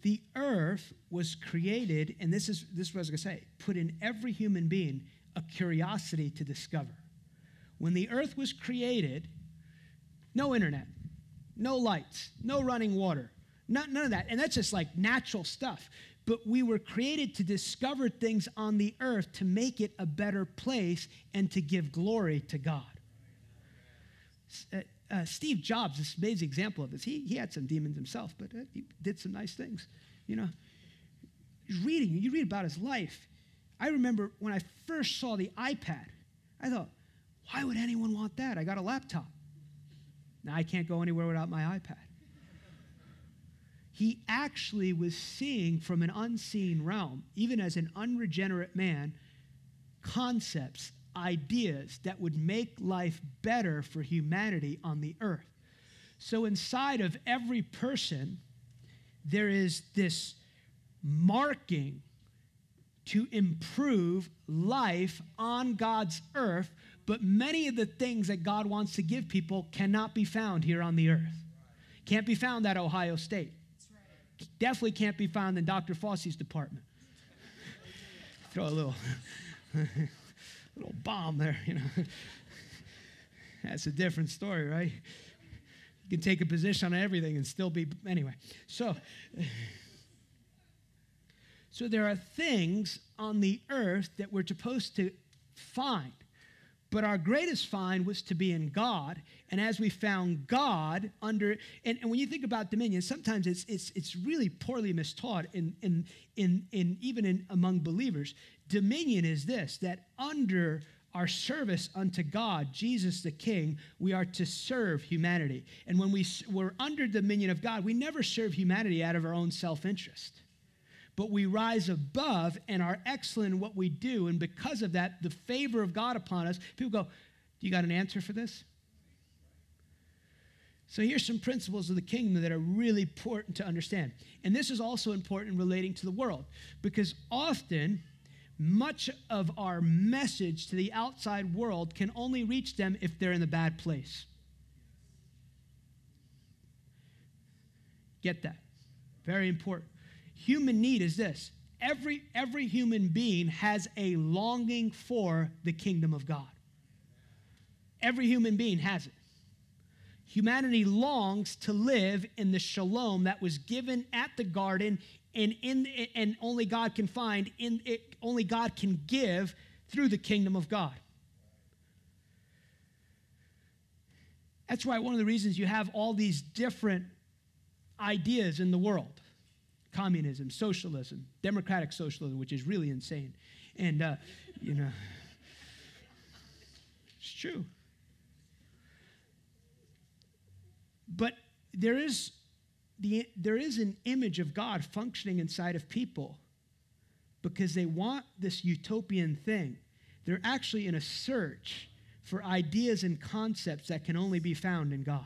The earth was created, and this is, this is what I was to say, put in every human being a curiosity to discover. When the earth was created, no internet, no lights, no running water, not, none of that. And that's just like natural stuff. But we were created to discover things on the earth to make it a better place and to give glory to God. Uh, Uh, Steve Jobs is an amazing example of this. He, he had some demons himself, but uh, he did some nice things. You know, reading, you read about his life. I remember when I first saw the iPad, I thought, why would anyone want that? I got a laptop. Now I can't go anywhere without my iPad. He actually was seeing from an unseen realm, even as an unregenerate man, concepts ideas that would make life better for humanity on the earth. So, inside of every person, there is this marking to improve life on God's earth, but many of the things that God wants to give people cannot be found here on the earth. Can't be found at Ohio State. Definitely can't be found in Dr. Fauci's department. Throw a little little bomb there, you know. That's a different story, right? You can take a position on everything and still be anyway. So so there are things on the earth that we're supposed to find. But our greatest find was to be in God. And as we found God under, and, and when you think about dominion, sometimes it's, it's, it's really poorly mistaught in, in, in, in even in, among believers. Dominion is this that under our service unto God, Jesus the King, we are to serve humanity. And when we, we're under dominion of God, we never serve humanity out of our own self interest but we rise above and are excellent in what we do. And because of that, the favor of God upon us, people go, Do You got an answer for this? So here's some principles of the kingdom that are really important to understand. And this is also important relating to the world because often much of our message to the outside world can only reach them if they're in the bad place. Get that. Very important human need is this every, every human being has a longing for the kingdom of God. Every human being has it. Humanity longs to live in the shalom that was given at the garden and in and only God can find in it only God can give through the kingdom of God. That's why one of the reasons you have all these different ideas in the world communism, socialism, democratic socialism, which is really insane. And, uh, you know, it's true. But there is, the, there is an image of God functioning inside of people because they want this utopian thing. They're actually in a search for ideas and concepts that can only be found in God.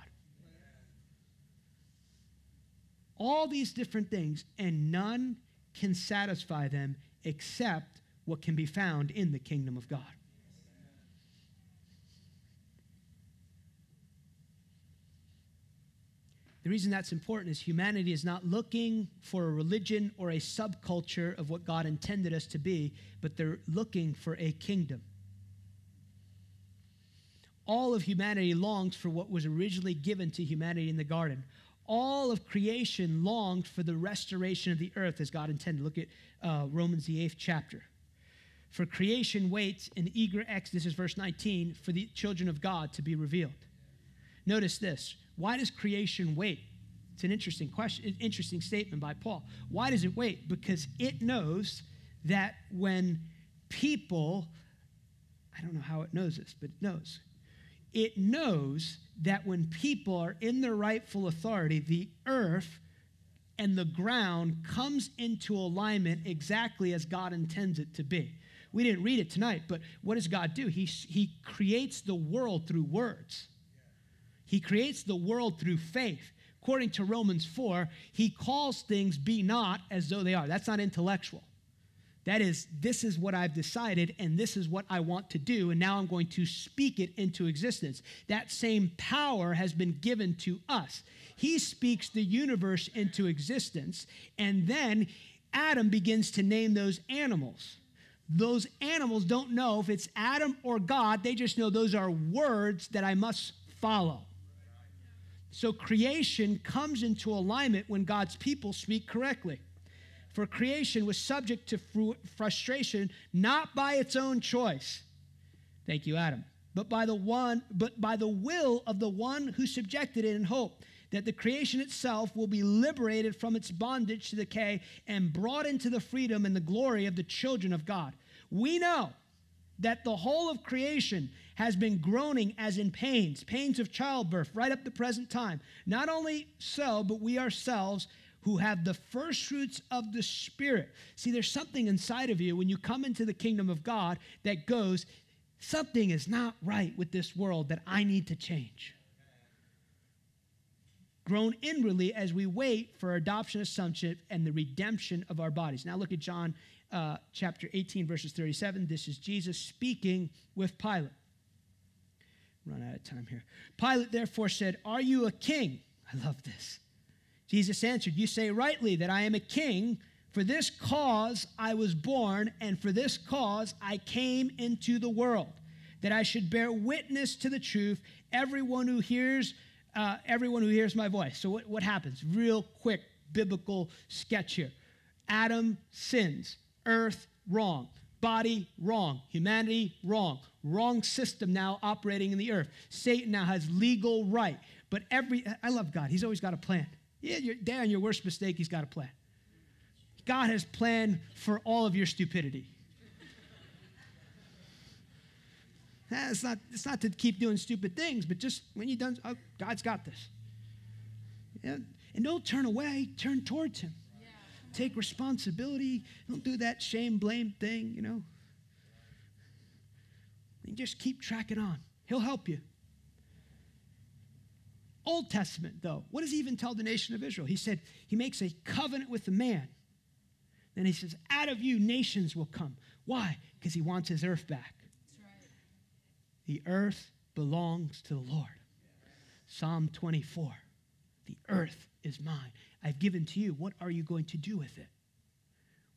All these different things, and none can satisfy them except what can be found in the kingdom of God. The reason that's important is humanity is not looking for a religion or a subculture of what God intended us to be, but they're looking for a kingdom. All of humanity longs for what was originally given to humanity in the garden. All of creation longed for the restoration of the earth as God intended. Look at uh, Romans, the eighth chapter. For creation waits in eager ex, this is verse 19, for the children of God to be revealed. Notice this why does creation wait? It's an interesting question, interesting statement by Paul. Why does it wait? Because it knows that when people, I don't know how it knows this, but it knows. It knows that when people are in their rightful authority, the earth and the ground comes into alignment exactly as God intends it to be. We didn't read it tonight, but what does God do? He, he creates the world through words. He creates the world through faith. According to Romans 4, he calls things be not as though they are. That's not intellectual. That is, this is what I've decided, and this is what I want to do, and now I'm going to speak it into existence. That same power has been given to us. He speaks the universe into existence, and then Adam begins to name those animals. Those animals don't know if it's Adam or God, they just know those are words that I must follow. So creation comes into alignment when God's people speak correctly. For creation was subject to fru- frustration not by its own choice. Thank you, Adam. But by the one, but by the will of the one who subjected it in hope that the creation itself will be liberated from its bondage to decay and brought into the freedom and the glory of the children of God. We know that the whole of creation has been groaning as in pains, pains of childbirth, right up to present time. Not only so, but we ourselves who have the first fruits of the Spirit. See, there's something inside of you when you come into the kingdom of God that goes, something is not right with this world that I need to change. Grown inwardly as we wait for adoption of sonship and the redemption of our bodies. Now look at John uh, chapter 18, verses 37. This is Jesus speaking with Pilate. Run out of time here. Pilate therefore said, Are you a king? I love this. Jesus answered, You say rightly that I am a king. For this cause I was born, and for this cause I came into the world, that I should bear witness to the truth. Everyone who hears, uh, everyone who hears my voice. So what, what happens? Real quick biblical sketch here. Adam sins earth wrong, body wrong, humanity wrong, wrong system now operating in the earth. Satan now has legal right. But every, I love God. He's always got a plan. Yeah, your, Dan, your worst mistake, he's got a plan. God has planned for all of your stupidity. Eh, it's not, it's not to keep doing stupid things, but just when you're done, oh, God's got this. Yeah. And don't turn away, turn towards Him take responsibility. Don't do that shame, blame thing, you know. And just keep tracking on. He'll help you. Old Testament, though, what does he even tell the nation of Israel? He said he makes a covenant with the man. Then he says, Out of you, nations will come. Why? Because he wants his earth back. Right. The earth belongs to the Lord. Psalm 24 The earth is mine. I've given to you. What are you going to do with it?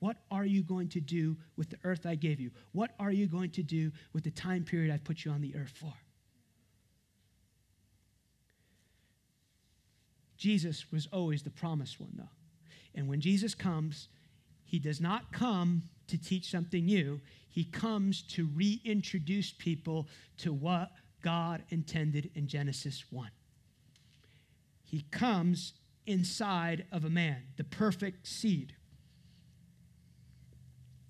What are you going to do with the earth I gave you? What are you going to do with the time period I've put you on the earth for? Jesus was always the promised one, though. And when Jesus comes, he does not come to teach something new, he comes to reintroduce people to what God intended in Genesis 1. He comes inside of a man, the perfect seed.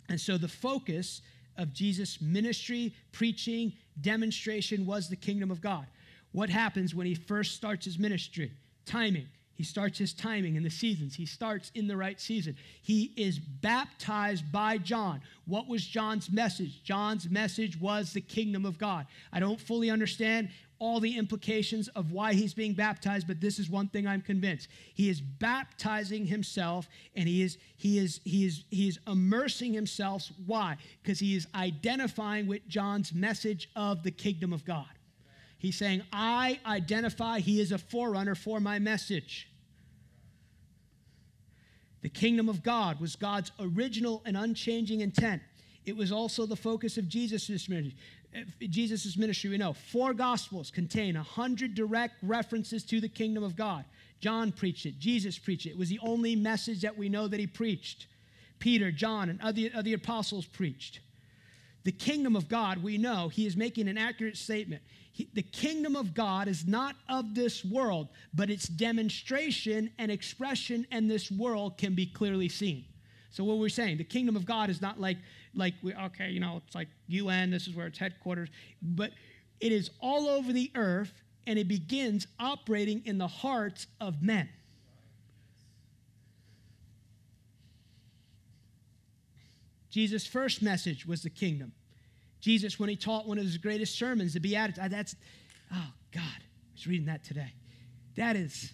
And so the focus of Jesus' ministry, preaching, demonstration was the kingdom of God. What happens when he first starts his ministry? Timing. He starts his timing in the seasons. He starts in the right season. He is baptized by John. What was John's message? John's message was the kingdom of God. I don't fully understand all the implications of why he's being baptized, but this is one thing I'm convinced. He is baptizing himself and he is he is he is he is immersing himself. Why? Because he is identifying with John's message of the kingdom of God. He's saying, I identify, he is a forerunner for my message. The kingdom of God was God's original and unchanging intent. It was also the focus of Jesus' ministry. Jesus' ministry, we know four gospels contain a hundred direct references to the kingdom of God. John preached it, Jesus preached it. It was the only message that we know that he preached. Peter, John, and other, other apostles preached. The kingdom of God, we know, he is making an accurate statement. He, the kingdom of God is not of this world, but its demonstration and expression in this world can be clearly seen. So what we're saying, the kingdom of God is not like like we okay, you know, it's like UN, this is where it's headquarters, but it is all over the earth and it begins operating in the hearts of men. Jesus' first message was the kingdom. Jesus, when he taught one of his greatest sermons, the Beatitudes, that's, oh God, I was reading that today. That is,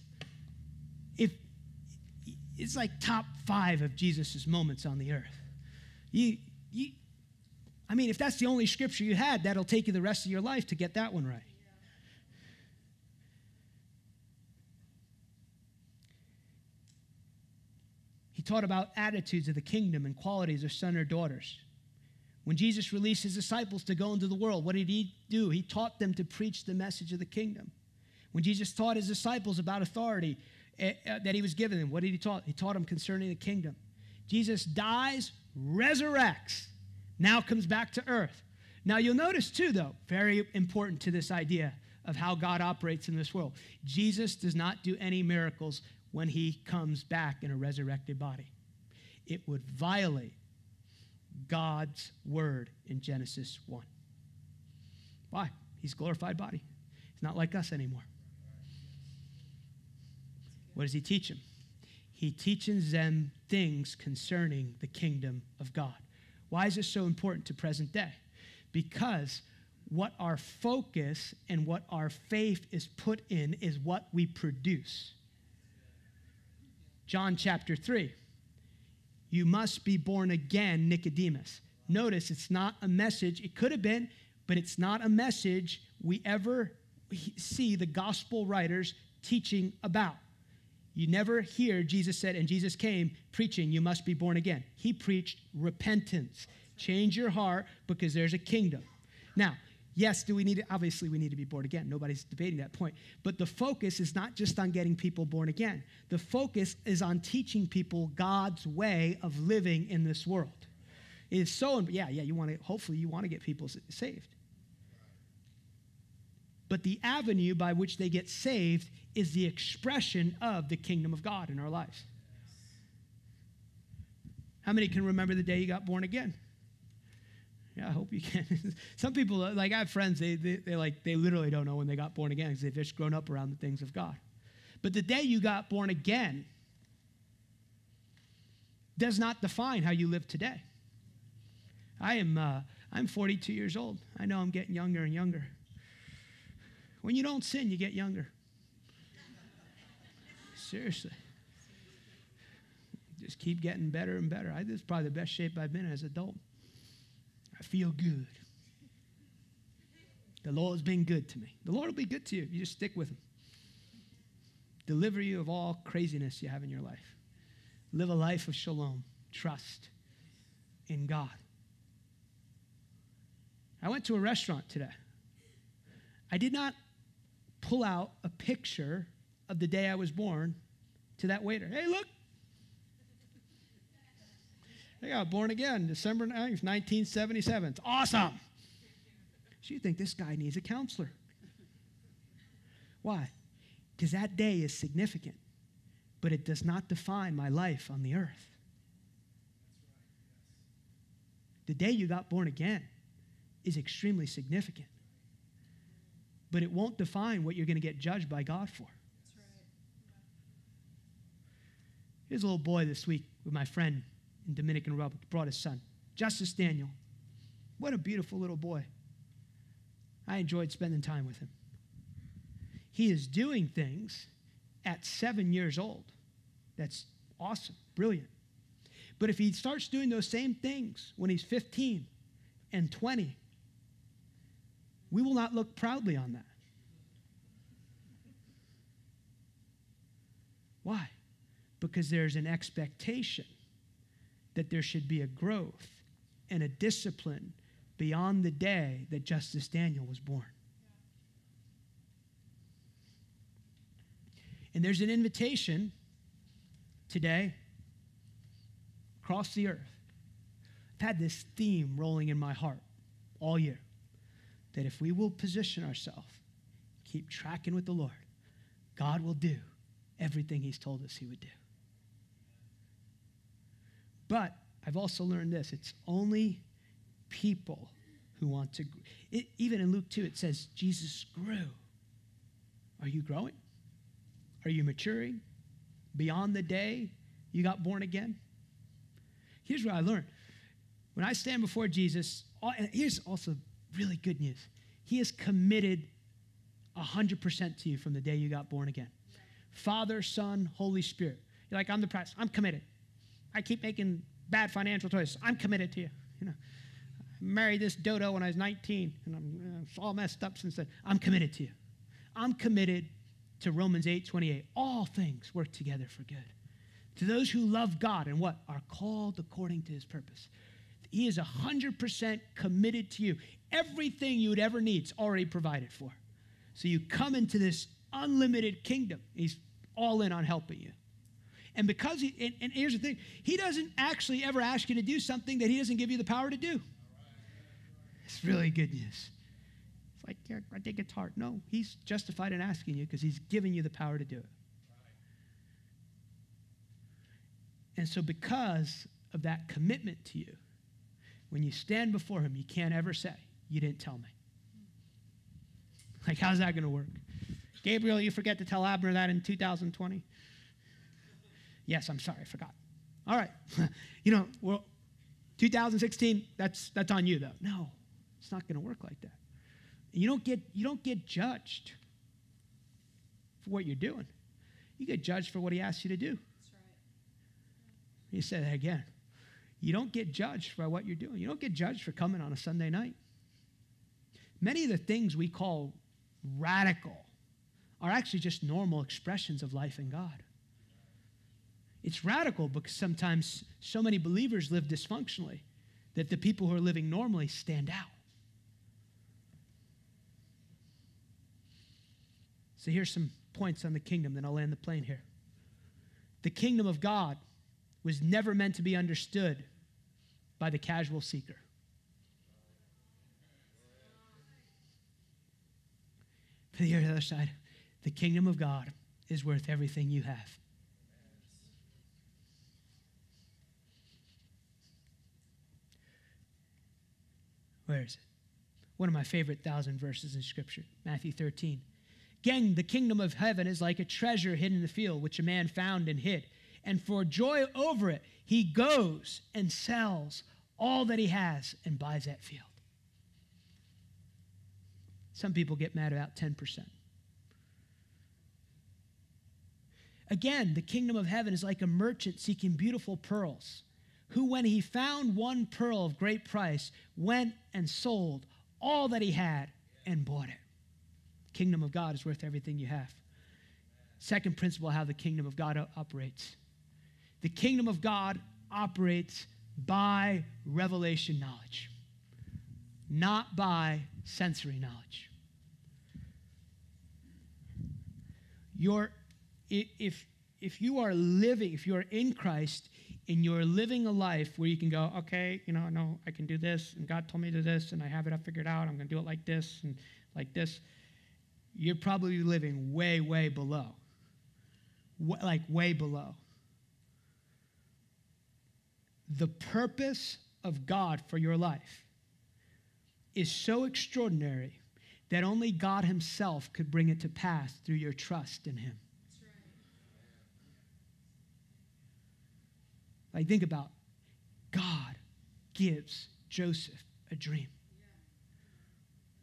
if it's like top five of Jesus' moments on the earth. You, you, I mean, if that's the only scripture you had, that'll take you the rest of your life to get that one right. He taught about attitudes of the kingdom and qualities of son or daughters. When Jesus released his disciples to go into the world, what did he do? He taught them to preach the message of the kingdom. When Jesus taught his disciples about authority Eh, eh, that he was given them, what did he taught? He taught them concerning the kingdom. Jesus dies, resurrects, now comes back to earth. Now you'll notice too, though, very important to this idea of how God operates in this world. Jesus does not do any miracles when he comes back in a resurrected body. It would violate God's word in Genesis 1. Why? He's glorified body. He's not like us anymore. What does he teach them? He teaches them things concerning the kingdom of God. Why is this so important to present day? Because what our focus and what our faith is put in is what we produce. John chapter 3. You must be born again, Nicodemus. Notice it's not a message, it could have been, but it's not a message we ever see the gospel writers teaching about. You never hear Jesus said, and Jesus came preaching, you must be born again. He preached repentance. Change your heart because there's a kingdom. Now, yes, do we need to, obviously we need to be born again. Nobody's debating that point. But the focus is not just on getting people born again. The focus is on teaching people God's way of living in this world. It is so yeah, yeah, you want to hopefully you want to get people saved. But the avenue by which they get saved is the expression of the kingdom of God in our lives. How many can remember the day you got born again? Yeah, I hope you can. Some people, like I have friends, they, they, they, like, they literally don't know when they got born again because they've just grown up around the things of God. But the day you got born again does not define how you live today. I am, uh, I'm 42 years old. I know I'm getting younger and younger. When you don't sin, you get younger. Seriously. Just keep getting better and better. I, this is probably the best shape I've been as an adult. I feel good. The Lord's been good to me. The Lord will be good to you. You just stick with Him. Deliver you of all craziness you have in your life. Live a life of shalom, trust in God. I went to a restaurant today. I did not pull out a picture of the day I was born to that waiter. Hey, look. I got born again December 9th, 1977. It's awesome. So you think this guy needs a counselor. Why? Because that day is significant. but it does not define my life on the earth. The day you got born again is extremely significant, but it won't define what you're going to get judged by God for. Here's a little boy this week with my friend in Dominican Republic, brought his son, Justice Daniel. What a beautiful little boy. I enjoyed spending time with him. He is doing things at seven years old. That's awesome, brilliant. But if he starts doing those same things when he's 15 and 20, we will not look proudly on that. Why? Because there's an expectation that there should be a growth and a discipline beyond the day that Justice Daniel was born. And there's an invitation today across the earth. I've had this theme rolling in my heart all year that if we will position ourselves, keep tracking with the Lord, God will do everything He's told us He would do. But I've also learned this it's only people who want to. It, even in Luke 2, it says Jesus grew. Are you growing? Are you maturing beyond the day you got born again? Here's what I learned. When I stand before Jesus, here's also really good news. He is committed 100% to you from the day you got born again. Father, Son, Holy Spirit. You're like, I'm the priest. I'm committed. I keep making bad financial choices. I'm committed to you. You know, I married this dodo when I was 19, and I'm uh, all messed up since then. I'm committed to you. I'm committed to Romans 8 28. All things work together for good. To those who love God and what? Are called according to his purpose. He is 100% committed to you. Everything you would ever need is already provided for. So you come into this unlimited kingdom. He's all in on helping you. And because he, and, and, here's the thing, he doesn't actually ever ask you to do something that he doesn't give you the power to do. It's really good news. It's like, yeah, I think it's hard. No, he's justified in asking you because he's giving you the power to do it. And so, because of that commitment to you, when you stand before him, you can't ever say, You didn't tell me. Like, how's that going to work? Gabriel, you forget to tell Abner that in 2020? Yes, I'm sorry, I forgot. All right. you know, well, 2016, that's, that's on you, though. No, it's not going to work like that. You don't, get, you don't get judged for what you're doing. You get judged for what he asks you to do. That's right. He said again. You don't get judged for what you're doing. You don't get judged for coming on a Sunday night. Many of the things we call radical are actually just normal expressions of life in God. It's radical because sometimes so many believers live dysfunctionally that the people who are living normally stand out. So here's some points on the kingdom, then I'll land the plane here. The kingdom of God was never meant to be understood by the casual seeker. For the other side, the kingdom of God is worth everything you have. Where is it? One of my favorite thousand verses in Scripture, Matthew 13. Gang, the kingdom of heaven is like a treasure hidden in the field, which a man found and hid. And for joy over it, he goes and sells all that he has and buys that field. Some people get mad about 10%. Again, the kingdom of heaven is like a merchant seeking beautiful pearls who, when he found one pearl of great price, went and sold all that he had and bought it. Kingdom of God is worth everything you have. Second principle how the kingdom of God operates. The kingdom of God operates by revelation knowledge, not by sensory knowledge. Your, if, if you are living, if you are in Christ, and you're living a life where you can go, okay, you know, no, I can do this, and God told me to do this, and I have it I figured out, I'm going to do it like this and like this, you're probably living way, way below like way below. The purpose of God for your life is so extraordinary that only God Himself could bring it to pass through your trust in Him. Like, think about God gives Joseph a dream.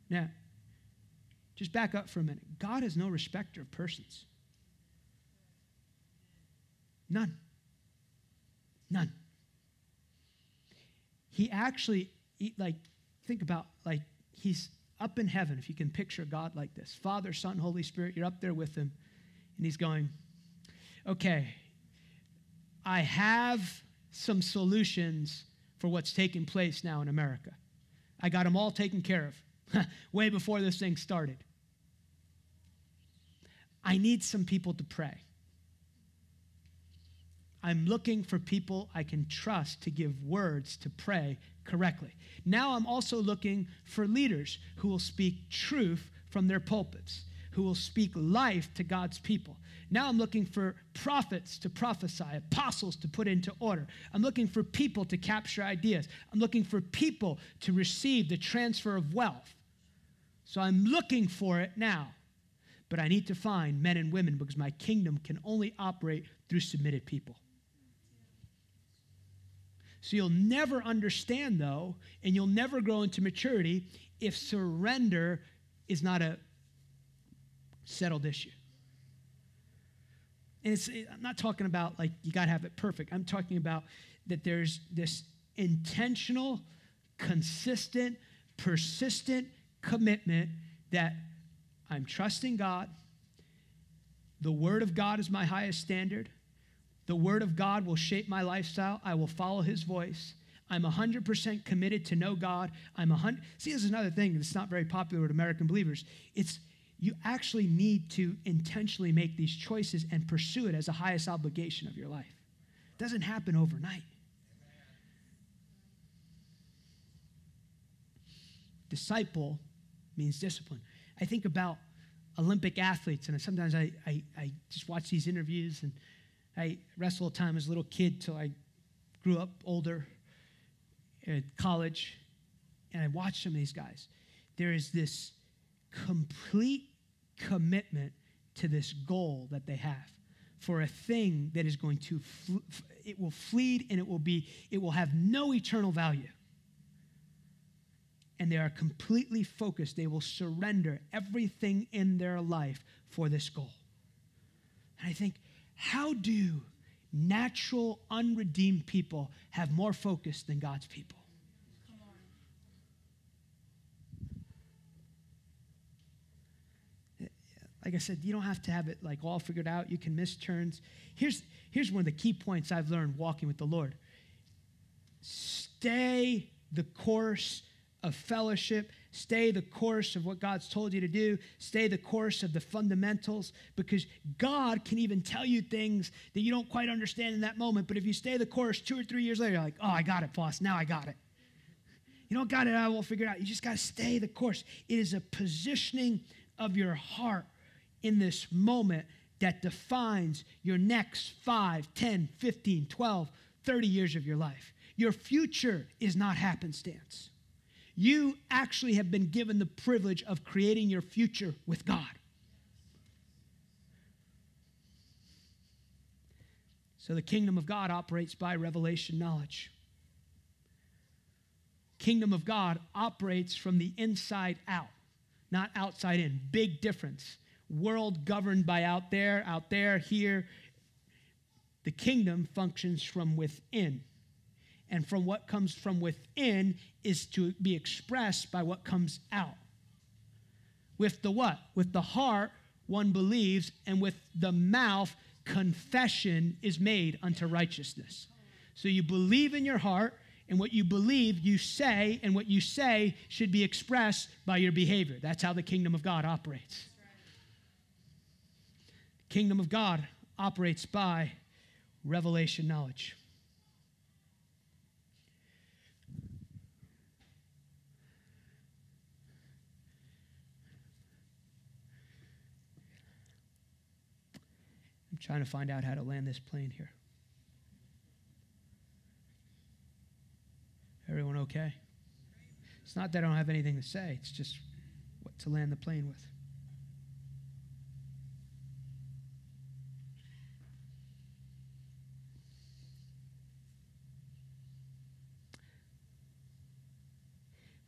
Now, just back up for a minute. God is no respecter of persons. None. None. He actually, like, think about, like, he's up in heaven, if you can picture God like this Father, Son, Holy Spirit, you're up there with him, and he's going, okay, I have some solutions for what's taking place now in America. I got them all taken care of way before this thing started. I need some people to pray. I'm looking for people I can trust to give words to pray correctly. Now I'm also looking for leaders who will speak truth from their pulpits, who will speak life to God's people. Now I'm looking for prophets to prophesy, apostles to put into order. I'm looking for people to capture ideas. I'm looking for people to receive the transfer of wealth. So I'm looking for it now. But I need to find men and women because my kingdom can only operate through submitted people. So you'll never understand, though, and you'll never grow into maturity if surrender is not a settled issue. And it's, I'm not talking about like you got to have it perfect. I'm talking about that there's this intentional, consistent, persistent commitment that I'm trusting God. The Word of God is my highest standard. The Word of God will shape my lifestyle. I will follow His voice. I'm 100% committed to know God. I'm a 100. See, this is another thing that's not very popular with American believers. It's you actually need to intentionally make these choices and pursue it as the highest obligation of your life. It doesn't happen overnight. Disciple means discipline. I think about Olympic athletes, and sometimes I, I, I just watch these interviews and I wrestle wrestled time as a little kid till I grew up older at college, and I watched some of these guys. There is this complete commitment to this goal that they have. For a thing that is going to fl- it will fleet and it will be it will have no eternal value. And they are completely focused. They will surrender everything in their life for this goal. And i think how do natural, unredeemed people have more focus than God's people? Like I said, you don't have to have it like all figured out. You can miss turns. Here's, here's one of the key points I've learned walking with the Lord stay the course of fellowship Stay the course of what God's told you to do. Stay the course of the fundamentals because God can even tell you things that you don't quite understand in that moment. But if you stay the course two or three years later, you're like, oh, I got it, boss. Now I got it. You don't got it, I will figure it out. You just got to stay the course. It is a positioning of your heart in this moment that defines your next 5, 10, 15, 12, 30 years of your life. Your future is not happenstance. You actually have been given the privilege of creating your future with God. So the kingdom of God operates by revelation knowledge. Kingdom of God operates from the inside out, not outside in. Big difference. World governed by out there, out there, here. The kingdom functions from within and from what comes from within is to be expressed by what comes out. With the what? With the heart, one believes, and with the mouth, confession is made unto righteousness. So you believe in your heart, and what you believe, you say, and what you say should be expressed by your behavior. That's how the kingdom of God operates. Kingdom of God operates by revelation knowledge. I'm trying to find out how to land this plane here. Everyone okay? It's not that I don't have anything to say, it's just what to land the plane with.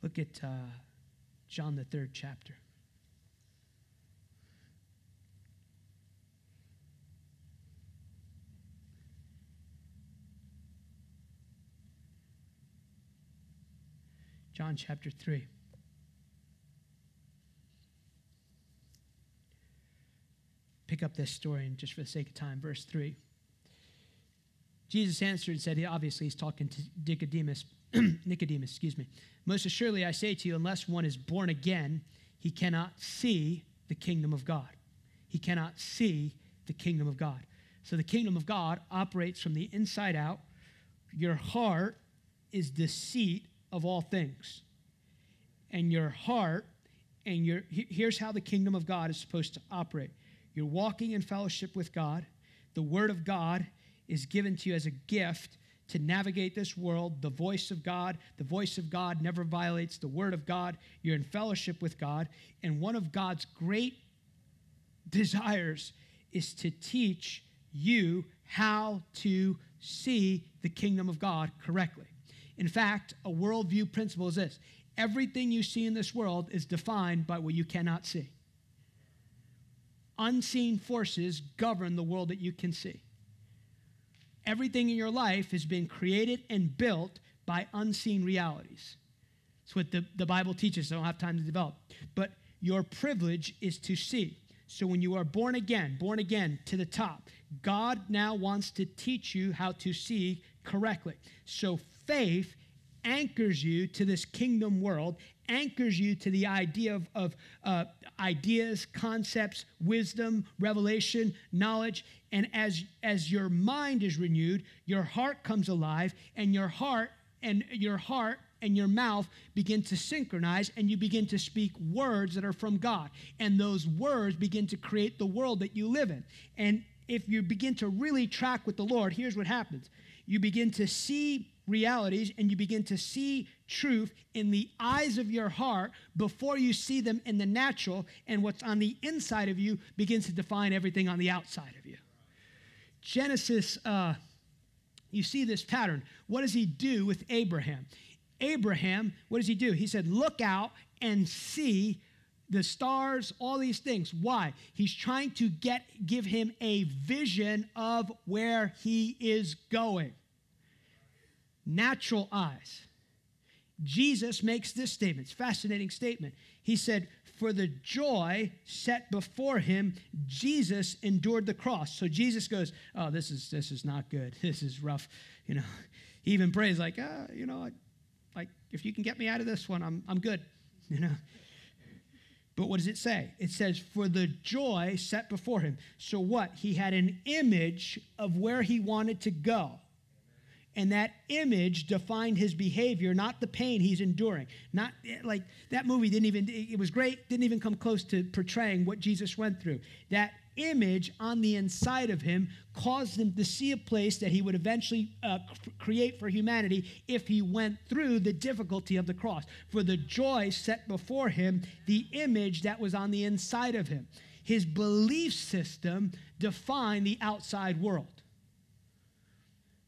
Look at uh, John, the third chapter. John chapter 3. Pick up this story, and just for the sake of time, verse 3. Jesus answered and said, he obviously, he's talking to Nicodemus, Nicodemus, excuse me. Most assuredly, I say to you, unless one is born again, he cannot see the kingdom of God. He cannot see the kingdom of God. So the kingdom of God operates from the inside out. Your heart is the seat of all things. And your heart, and your here's how the kingdom of God is supposed to operate. You're walking in fellowship with God. The word of God is given to you as a gift to navigate this world. The voice of God, the voice of God never violates the word of God. You're in fellowship with God. And one of God's great desires is to teach you how to see the kingdom of God correctly. In fact, a worldview principle is this everything you see in this world is defined by what you cannot see. Unseen forces govern the world that you can see. Everything in your life has been created and built by unseen realities. It's what the, the Bible teaches. I don't have time to develop. But your privilege is to see. So when you are born again, born again to the top, God now wants to teach you how to see correctly. So faith anchors you to this kingdom world, anchors you to the idea of, of uh, ideas, concepts, wisdom, revelation, knowledge. And as, as your mind is renewed, your heart comes alive, and your heart and your heart and your mouth begin to synchronize and you begin to speak words that are from God. And those words begin to create the world that you live in. And if you begin to really track with the Lord, here's what happens you begin to see realities and you begin to see truth in the eyes of your heart before you see them in the natural, and what's on the inside of you begins to define everything on the outside of you. Genesis, uh, you see this pattern. What does he do with Abraham? Abraham, what does he do? He said, Look out and see the stars, all these things. Why? He's trying to get give him a vision of where he is going natural eyes. Jesus makes this statement. It's fascinating statement. He said, For the joy set before him, Jesus endured the cross. So Jesus goes, Oh, this is this is not good. This is rough. You know, he even prays, like, ah, you know, like if you can get me out of this one, I'm I'm good. You know. But what does it say? It says, for the joy set before him. So what? He had an image of where he wanted to go. And that image defined his behavior, not the pain he's enduring. Not like that movie didn't even, it was great, didn't even come close to portraying what Jesus went through. That image on the inside of him caused him to see a place that he would eventually uh, create for humanity if he went through the difficulty of the cross. For the joy set before him, the image that was on the inside of him. His belief system defined the outside world.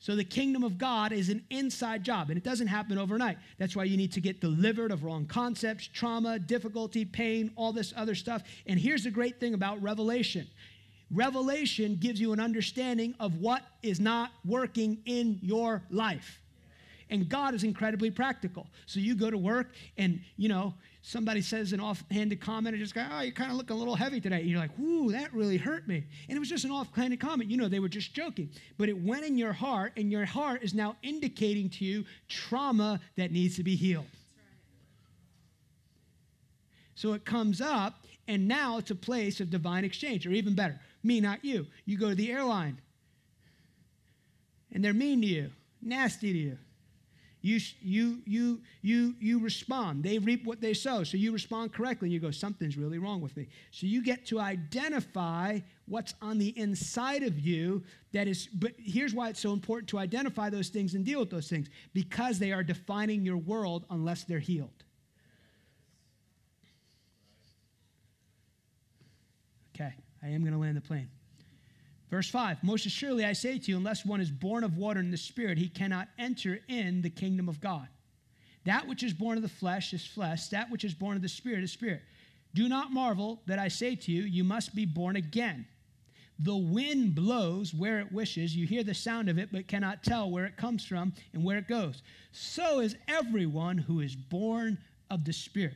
So the kingdom of God is an inside job, and it doesn't happen overnight. That's why you need to get delivered of wrong concepts, trauma, difficulty, pain, all this other stuff. And here's the great thing about revelation revelation gives you an understanding of what is not working in your life. And God is incredibly practical. So you go to work and, you know, somebody says an offhanded comment and just go, oh, you're kind of looking a little heavy today. And you're like, ooh, that really hurt me. And it was just an offhanded comment. You know, they were just joking. But it went in your heart, and your heart is now indicating to you trauma that needs to be healed. So it comes up, and now it's a place of divine exchange, or even better, me, not you. You go to the airline, and they're mean to you, nasty to you You, you, you, you, you respond. They reap what they sow. So you respond correctly and you go, something's really wrong with me. So you get to identify what's on the inside of you that is, but here's why it's so important to identify those things and deal with those things because they are defining your world unless they're healed. Okay, I am going to land the plane. Verse 5 Most assuredly I say to you, unless one is born of water and the Spirit, he cannot enter in the kingdom of God. That which is born of the flesh is flesh, that which is born of the Spirit is spirit. Do not marvel that I say to you, you must be born again. The wind blows where it wishes. You hear the sound of it, but cannot tell where it comes from and where it goes. So is everyone who is born of the Spirit.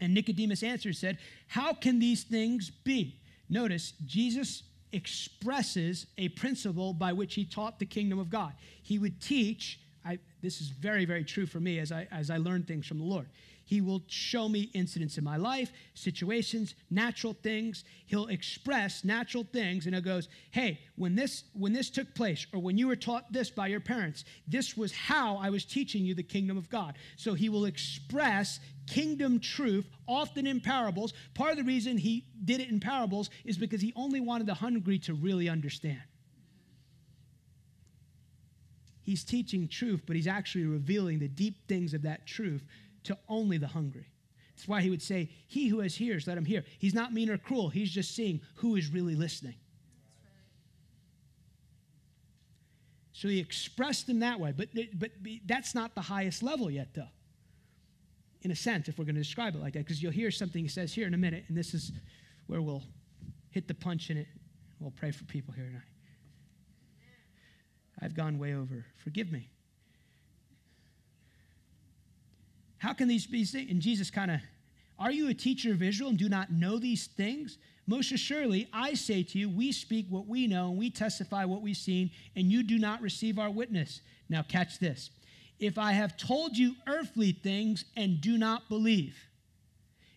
And Nicodemus answered, said, How can these things be? Notice, Jesus expresses a principle by which he taught the kingdom of God. He would teach, I, this is very, very true for me as I, as I learn things from the Lord. He will show me incidents in my life, situations, natural things. He'll express natural things and he goes, "Hey, when this when this took place or when you were taught this by your parents, this was how I was teaching you the kingdom of God." So he will express kingdom truth often in parables. Part of the reason he did it in parables is because he only wanted the hungry to really understand. He's teaching truth, but he's actually revealing the deep things of that truth to only the hungry. That's why he would say, He who has ears, let him hear. He's not mean or cruel. He's just seeing who is really listening. So he expressed them that way. But, but that's not the highest level yet, though. In a sense, if we're going to describe it like that, because you'll hear something he says here in a minute, and this is where we'll hit the punch in it. We'll pray for people here tonight. I've gone way over. Forgive me. How can these be? And Jesus kind of, are you a teacher of Israel and do not know these things? Most assuredly, I say to you, we speak what we know and we testify what we've seen, and you do not receive our witness. Now, catch this. If I have told you earthly things and do not believe,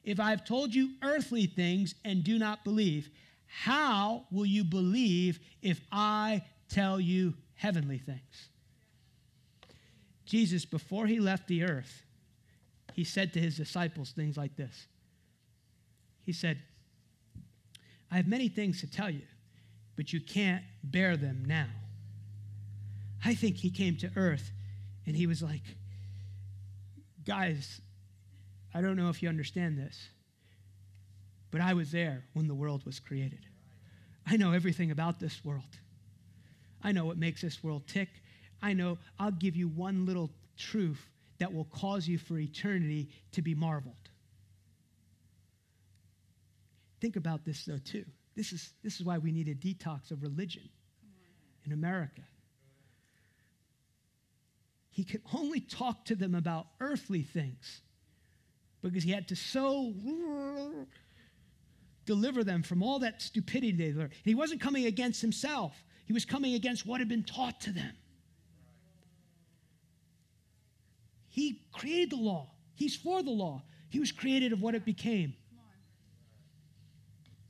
if I have told you earthly things and do not believe, how will you believe if I tell you heavenly things? Jesus, before he left the earth, he said to his disciples things like this He said, I have many things to tell you, but you can't bear them now. I think he came to earth and he was like, Guys, I don't know if you understand this, but I was there when the world was created. I know everything about this world. I know what makes this world tick. I know I'll give you one little truth that will cause you for eternity to be marveled. Think about this, though, too. This is, this is why we need a detox of religion in America. He could only talk to them about earthly things because he had to so deliver them from all that stupidity they learned. And he wasn't coming against himself, he was coming against what had been taught to them. He created the law. He's for the law. He was created of what it became.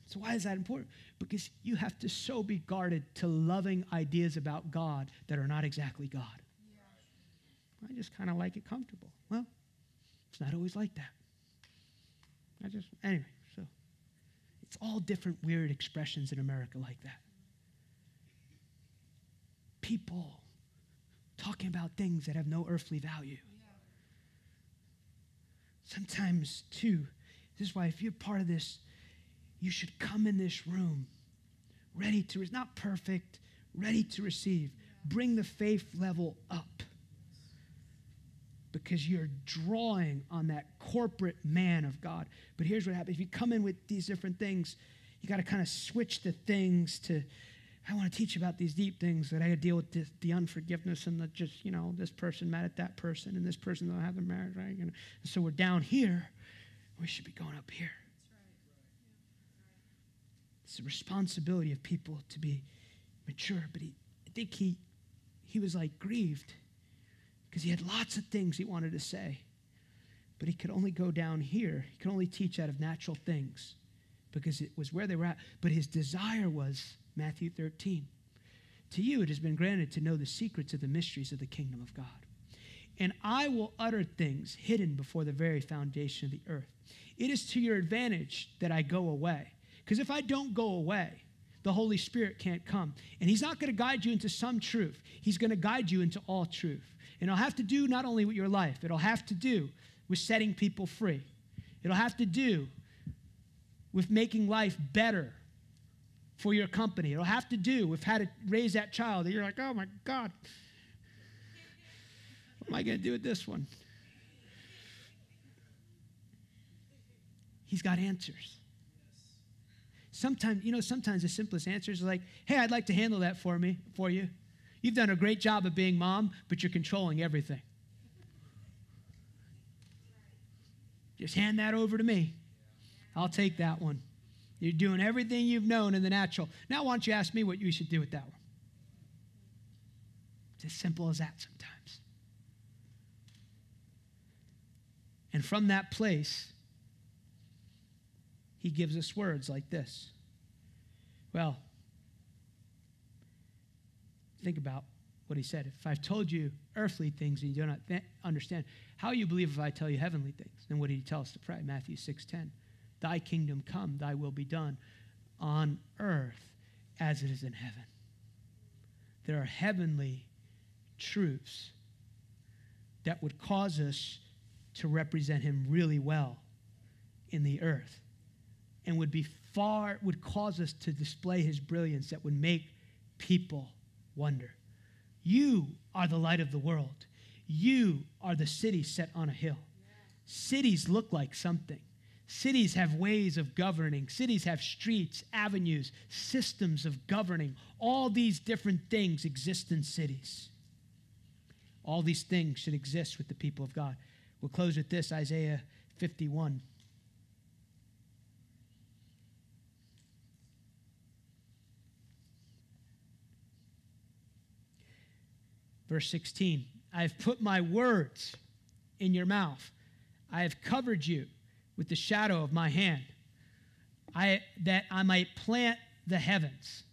So, why is that important? Because you have to so be guarded to loving ideas about God that are not exactly God. Yeah. I just kind of like it comfortable. Well, it's not always like that. I just, anyway, so it's all different weird expressions in America like that. People talking about things that have no earthly value. Sometimes, too, this is why if you're part of this, you should come in this room ready to, receive, not perfect, ready to receive. Bring the faith level up because you're drawing on that corporate man of God. But here's what happens if you come in with these different things, you got to kind of switch the things to I want to teach about these deep things that I had to deal with this, the unforgiveness and the just, you know, this person mad at that person and this person don't have their marriage right. And so we're down here. We should be going up here. It's the responsibility of people to be mature. But he, I think he, he was like grieved because he had lots of things he wanted to say. But he could only go down here. He could only teach out of natural things because it was where they were at. But his desire was Matthew 13. To you it has been granted to know the secrets of the mysteries of the kingdom of God. and I will utter things hidden before the very foundation of the earth. It is to your advantage that I go away. Because if I don't go away, the Holy Spirit can't come. And He's not going to guide you into some truth, He's going to guide you into all truth. And it'll have to do not only with your life, it'll have to do with setting people free, it'll have to do with making life better for your company. It'll have to do with how to raise that child that you're like, oh my God, what am I going to do with this one? He's got answers. Sometimes, you know, sometimes the simplest answers are like, hey, I'd like to handle that for me, for you. You've done a great job of being mom, but you're controlling everything. Just hand that over to me. I'll take that one. You're doing everything you've known in the natural. Now, why don't you ask me what you should do with that one? It's as simple as that sometimes. And from that place, he gives us words like this. Well, think about what he said. If I've told you earthly things and you do not th- understand, how you believe if I tell you heavenly things? Then what did he tell us to pray? Matthew 6:10. Thy kingdom come, thy will be done on earth as it is in heaven. There are heavenly truths that would cause us to represent him really well in the earth and would be far would cause us to display his brilliance that would make people wonder. You are the light of the world. You are the city set on a hill. Cities look like something cities have ways of governing. Cities have streets avenues systems of governing. All these different things exist in cities. All these things should exist with the people of god. We'll close with this isaiah 51 Verse 16 I have put my words in your mouth, I have covered you with the shadow of my hand, I, that I might plant the heavens.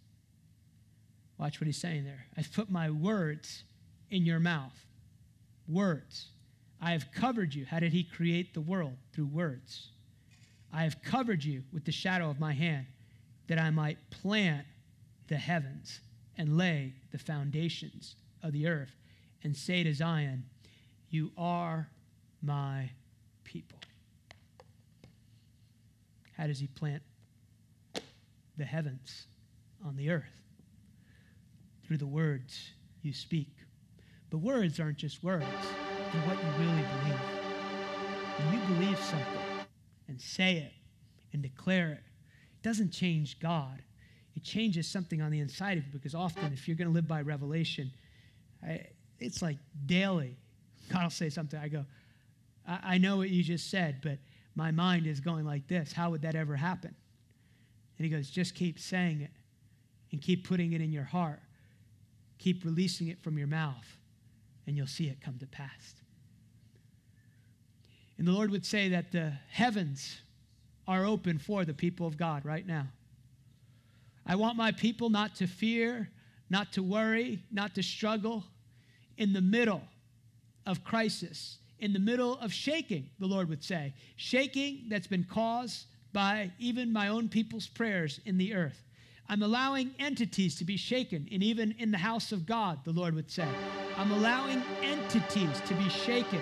Watch what he's saying there. I've put my words in your mouth. Words. I have covered you. How did he create the world? Through words. I have covered you with the shadow of my hand, that I might plant the heavens and lay the foundations of the earth and say to Zion, You are my people. How does he plant the heavens on the earth? Through the words you speak. But words aren't just words, they're what you really believe. When you believe something and say it and declare it, it doesn't change God. It changes something on the inside of you because often, if you're going to live by revelation, I, it's like daily. God will say something. I go, I, I know what you just said, but my mind is going like this. How would that ever happen? And he goes, just keep saying it and keep putting it in your heart. Keep releasing it from your mouth, and you'll see it come to pass. And the Lord would say that the heavens are open for the people of God right now. I want my people not to fear, not to worry, not to struggle in the middle of crisis, in the middle of shaking, the Lord would say. Shaking that's been caused by even my own people's prayers in the earth. I'm allowing entities to be shaken, and even in the house of God, the Lord would say. I'm allowing entities to be shaken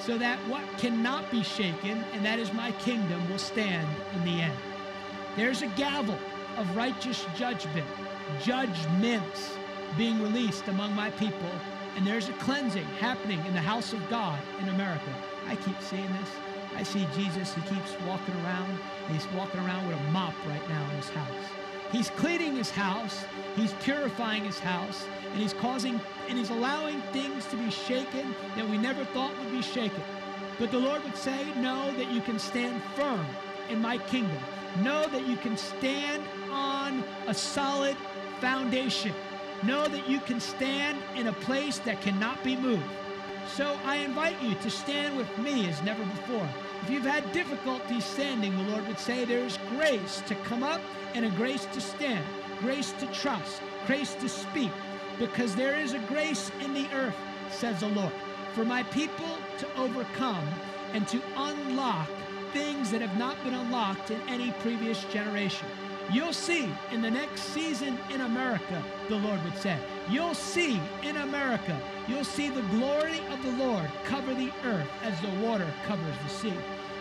so that what cannot be shaken, and that is my kingdom, will stand in the end. There's a gavel of righteous judgment, judgments being released among my people, and there's a cleansing happening in the house of God in America. I keep seeing this. I see Jesus, he keeps walking around, he's walking around with a mop right now in his house. He's cleaning his house, he's purifying his house, and he's causing and he's allowing things to be shaken that we never thought would be shaken. But the Lord would say, Know that you can stand firm in my kingdom. Know that you can stand on a solid foundation. Know that you can stand in a place that cannot be moved. So I invite you to stand with me as never before. If you've had difficulty standing, the Lord would say there's grace to come up and a grace to stand, grace to trust, grace to speak, because there is a grace in the earth, says the Lord. for my people to overcome and to unlock things that have not been unlocked in any previous generation. You'll see in the next season in America, the Lord would say. You'll see in America, you'll see the glory of the Lord cover the earth as the water covers the sea.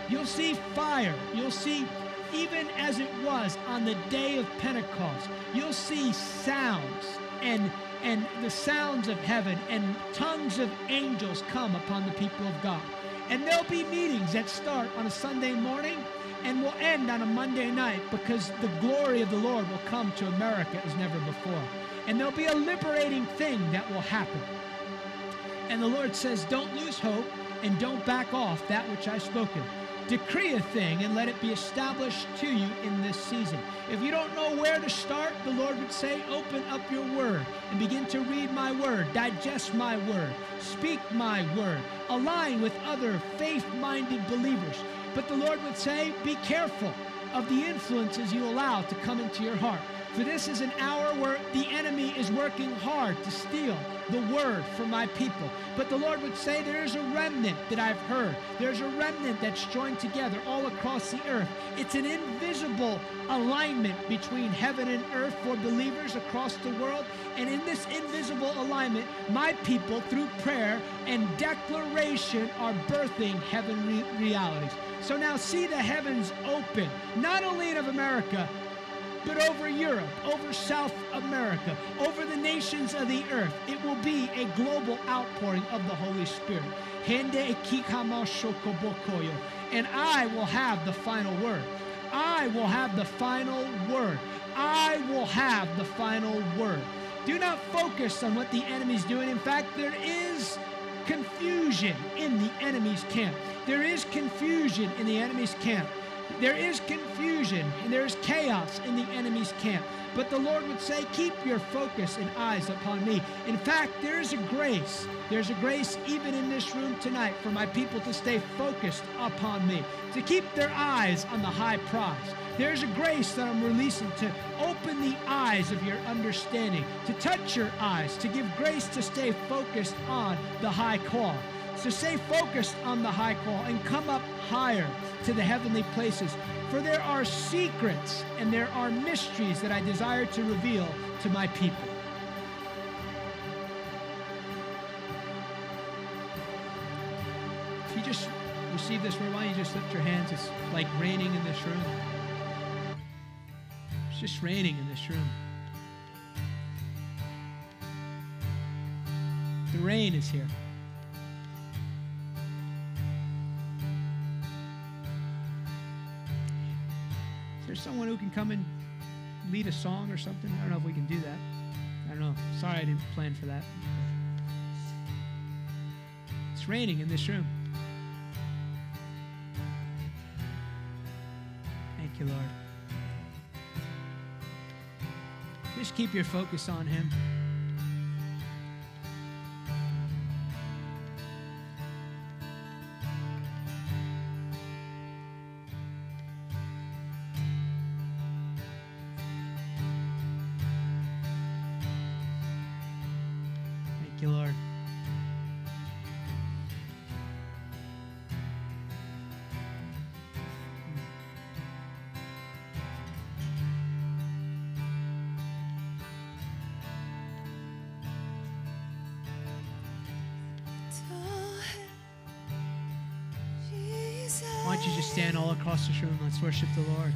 You'll see fire. You'll see, even as it was on the day of Pentecost, you'll see sounds and and the sounds of heaven and tongues of angels come upon the people of God. And there'll be meetings that start on a Sunday morning and will end on a Monday night because the glory of the Lord will come to America as never before. And there'll be a liberating thing that will happen. And the Lord says, Don't lose hope and don't back off that which I've spoken. Decree a thing and let it be established to you in this season. If you don't know where to start, the Lord would say, Open up your word and begin to read my word, digest my word, speak my word, align with other faith minded believers. But the Lord would say, Be careful of the influences you allow to come into your heart. For this is an hour where the enemy is working hard to steal the word from my people. But the Lord would say, There's a remnant that I've heard. There's a remnant that's joined together all across the earth. It's an invisible alignment between heaven and earth for believers across the world. And in this invisible alignment, my people, through prayer and declaration, are birthing heavenly realities. So now see the heavens open, not only of America, but over Europe, over South America, over the nations of the earth. It will be a global outpouring of the Holy Spirit. And I will have the final word. I will have the final word. I will have the final word. Do not focus on what the enemy's doing. In fact, there is confusion in the enemy's camp. There is confusion in the enemy's camp. There is confusion and there is chaos in the enemy's camp. But the Lord would say, Keep your focus and eyes upon me. In fact, there is a grace. There's a grace even in this room tonight for my people to stay focused upon me, to keep their eyes on the high prize. There's a grace that I'm releasing to open the eyes of your understanding, to touch your eyes, to give grace to stay focused on the high call. So stay focused on the high call and come up higher to the heavenly places. For there are secrets and there are mysteries that I desire to reveal to my people. If you just receive this word, why don't you just lift your hands? It's like raining in this room. Just raining in this room. The rain is here. Is there someone who can come and lead a song or something? I don't know if we can do that. I don't know. Sorry, I didn't plan for that. It's raining in this room. Thank you, Lord. Just keep your focus on Him. You just stand all across this room? Let's worship the Lord.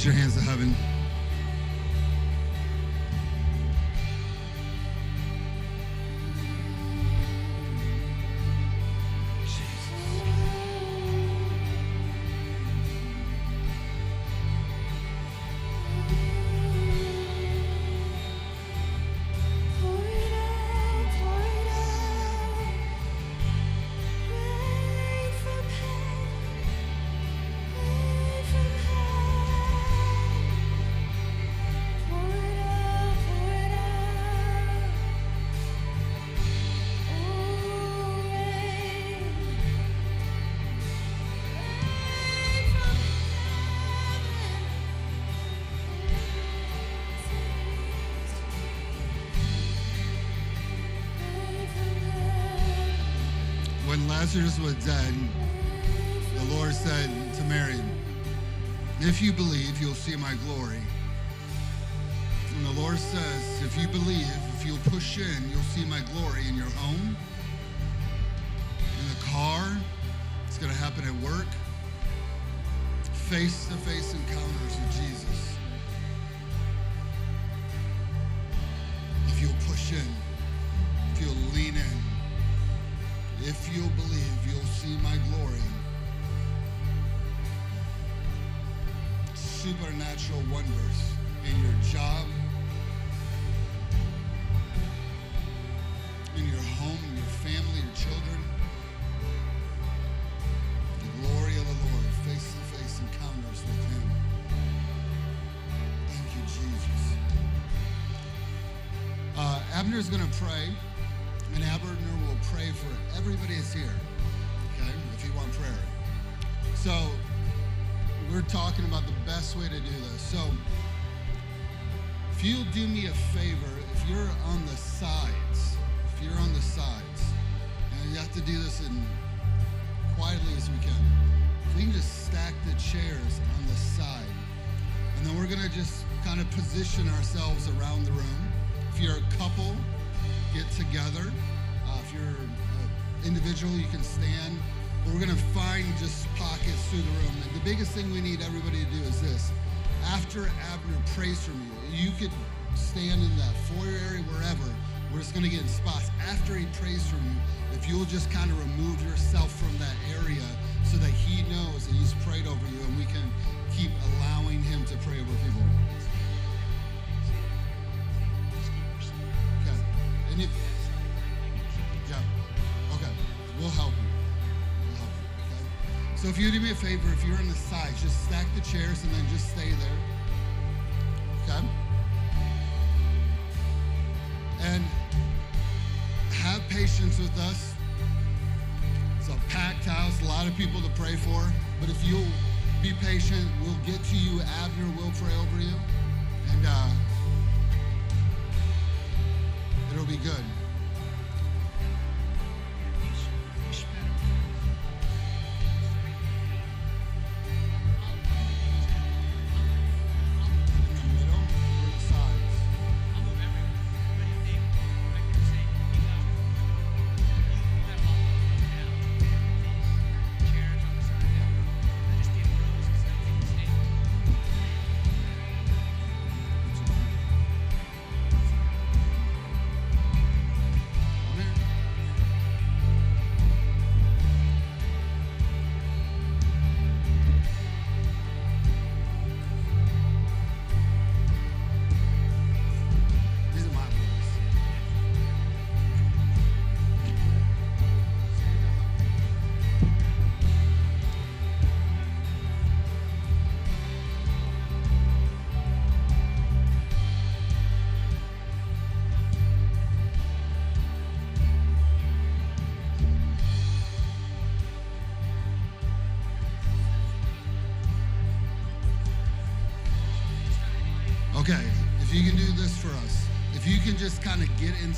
Raise your hands to heaven. Lazarus was dead, the Lord said to Mary, If you believe, you'll see my glory. And the Lord says, If you believe, if you'll push in, you'll see my glory in your home, in the car. It's going to happen at work. Face to face encounters Supernatural wonders in your job, in your home, in your family, your children. The glory of the Lord, face to face encounters with Him. Thank you, Jesus. Uh, Abner's going to pray. And Abner will pray for everybody that's here, okay, if you want prayer. So, we're talking about the best way to do this. So, if you'll do me a favor, if you're on the sides, if you're on the sides, and you have to do this in quietly as we can, if we can just stack the chairs on the side, and then we're gonna just kind of position ourselves around the room. If you're a couple, get together. Uh, if you're an individual, you can stand. But we're going to find just pockets through the room. And the biggest thing we need everybody to do is this. After Abner prays for you, you could stand in that foyer area, wherever. We're just going to get in spots. After he prays for you, if you'll just kind of remove yourself from that area so that he knows that he's prayed over you and we can keep allowing him to pray over people. So if you do me a favor, if you're on the sides, just stack the chairs and then just stay there. Okay. And have patience with us. It's a packed house, a lot of people to pray for. But if you'll be patient, we'll get to you. Abner will pray over you. And uh, it'll be good.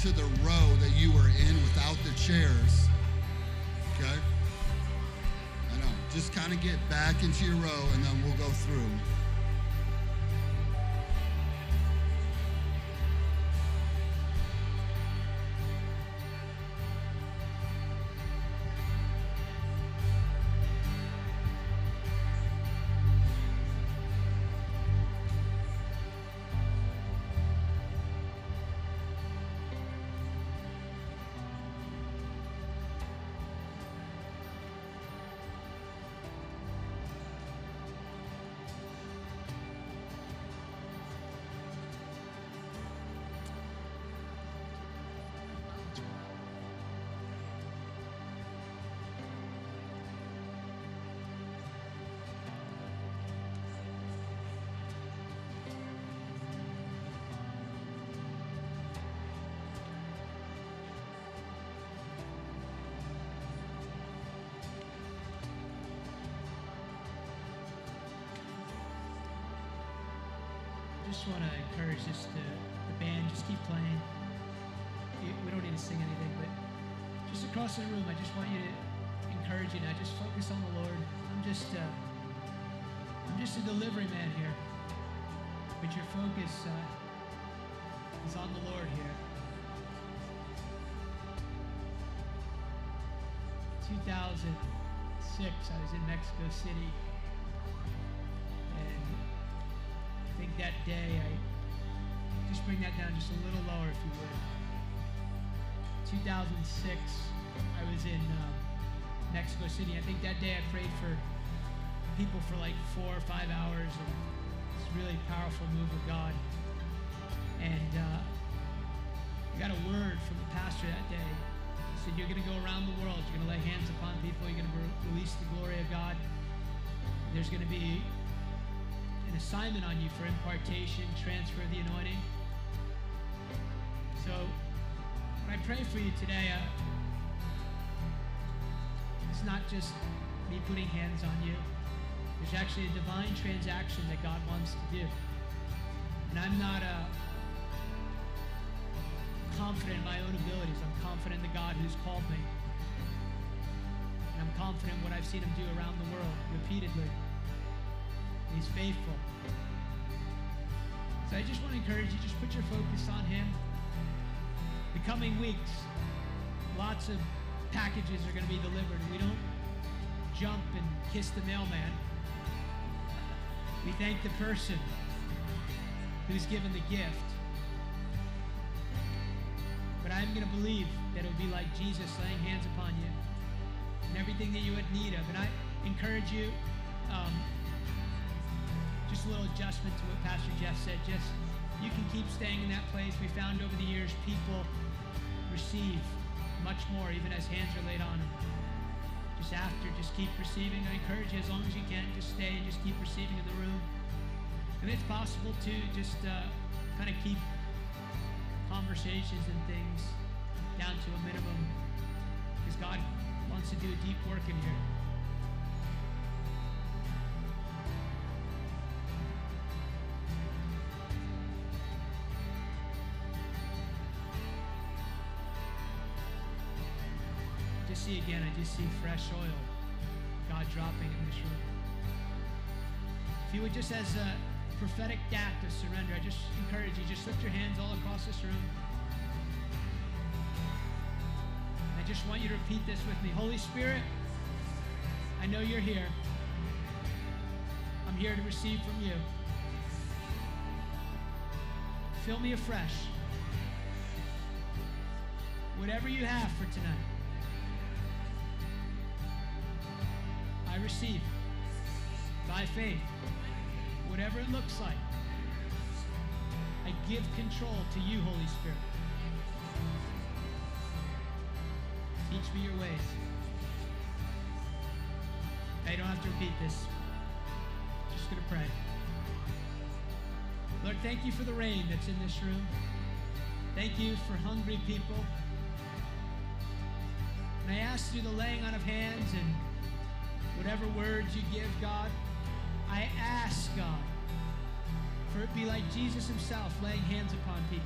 Into the row that you were in without the chairs, okay? I know. Just kind of get back into your row and then we'll go through. Encourage just the, the band, just keep playing. We don't need to sing anything, but just across the room, I just want you to encourage you now. Just focus on the Lord. I'm just, uh, I'm just a delivery man here, but your focus uh, is on the Lord here. 2006, I was in Mexico City, and I think that day I just bring that down just a little lower, if you would. 2006, I was in um, Mexico City. I think that day I prayed for people for like four or five hours, and it's a really powerful move of God. And uh, I got a word from the pastor that day. He said, You're going to go around the world. You're going to lay hands upon people. You're going to re- release the glory of God. There's going to be an assignment on you for impartation, transfer of the anointing. So, when I pray for you today, uh, it's not just me putting hands on you. There's actually a divine transaction that God wants to do. And I'm not uh, confident in my own abilities. I'm confident in the God who's called me. And I'm confident in what I've seen him do around the world repeatedly. He's faithful. So I just want to encourage you, just put your focus on him. The coming weeks, lots of packages are going to be delivered. We don't jump and kiss the mailman. We thank the person who's given the gift. But I'm going to believe that it'll be like Jesus laying hands upon you and everything that you would need of. And I encourage you, um, just a little adjustment to what Pastor Jeff said. Just you can keep staying in that place. We found over the years people receive much more, even as hands are laid on them. Just after, just keep receiving. I encourage you as long as you can, just stay and just keep receiving in the room. And it's possible to just uh, kind of keep conversations and things down to a minimum because God wants to do a deep work in here. See again, I just see fresh oil, God dropping in this room. If you would just as a prophetic act of surrender, I just encourage you, just lift your hands all across this room. I just want you to repeat this with me. Holy Spirit, I know you're here. I'm here to receive from you. Fill me afresh. Whatever you have for tonight, I receive by faith. Whatever it looks like, I give control to you, Holy Spirit. Teach me your ways. I don't have to repeat this. Just going to pray. Lord, thank you for the rain that's in this room. Thank you for hungry people. And I ask through the laying on of hands and whatever words you give, God, I ask, God, for it be like Jesus himself laying hands upon people,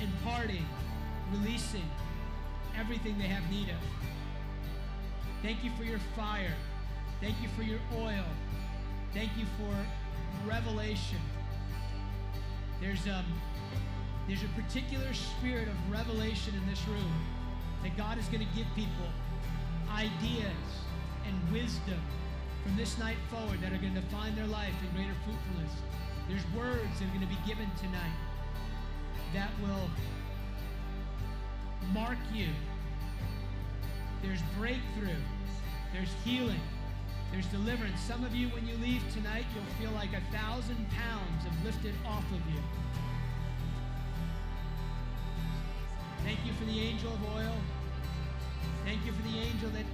imparting, releasing everything they have need of. Thank you for your fire. Thank you for your oil. Thank you for revelation. There's um, there's a particular spirit of revelation in this room that God is going to give people ideas and wisdom from this night forward that are going to define their life in greater fruitfulness. There's words that are going to be given tonight that will mark you. There's breakthrough. There's healing. There's deliverance. Some of you, when you leave tonight, you'll feel like a thousand pounds have lifted off of you. Thank you for the angel of oil. Thank you for the angel that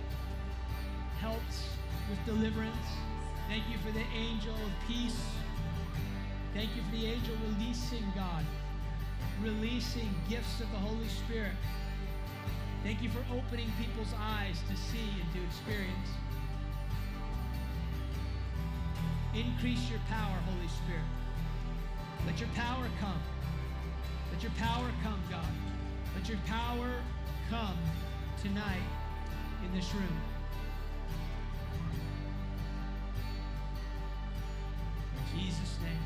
helps with deliverance. Thank you for the angel of peace. Thank you for the angel releasing God, releasing gifts of the Holy Spirit. Thank you for opening people's eyes to see and to experience. Increase your power, Holy Spirit. Let your power come. Let your power come, God. Let your power come tonight in this room. In Jesus' name.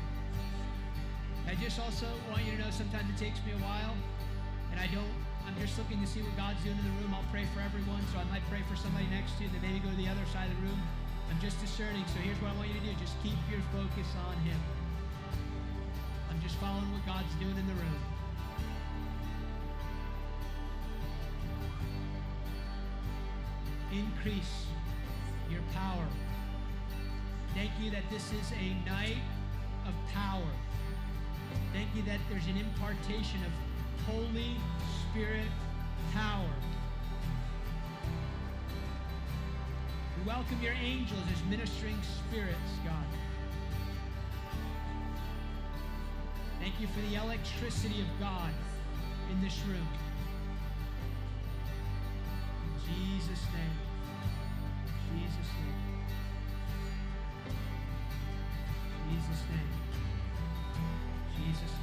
I just also want you to know sometimes it takes me a while, and I don't. I'm just looking to see what God's doing in the room. I'll pray for everyone, so I might pray for somebody next to you, then maybe go to the other side of the room. I'm just discerning, so here's what I want you to do. Just keep your focus on Him. I'm just following what God's doing in the room. Increase your power. Thank you that this is a night of power. Thank you that there's an impartation of Holy Spirit power. We welcome your angels as ministering spirits, God. Thank you for the electricity of God in this room. In Jesus' name. Jesus' name. Jesus' name. Jesus' name.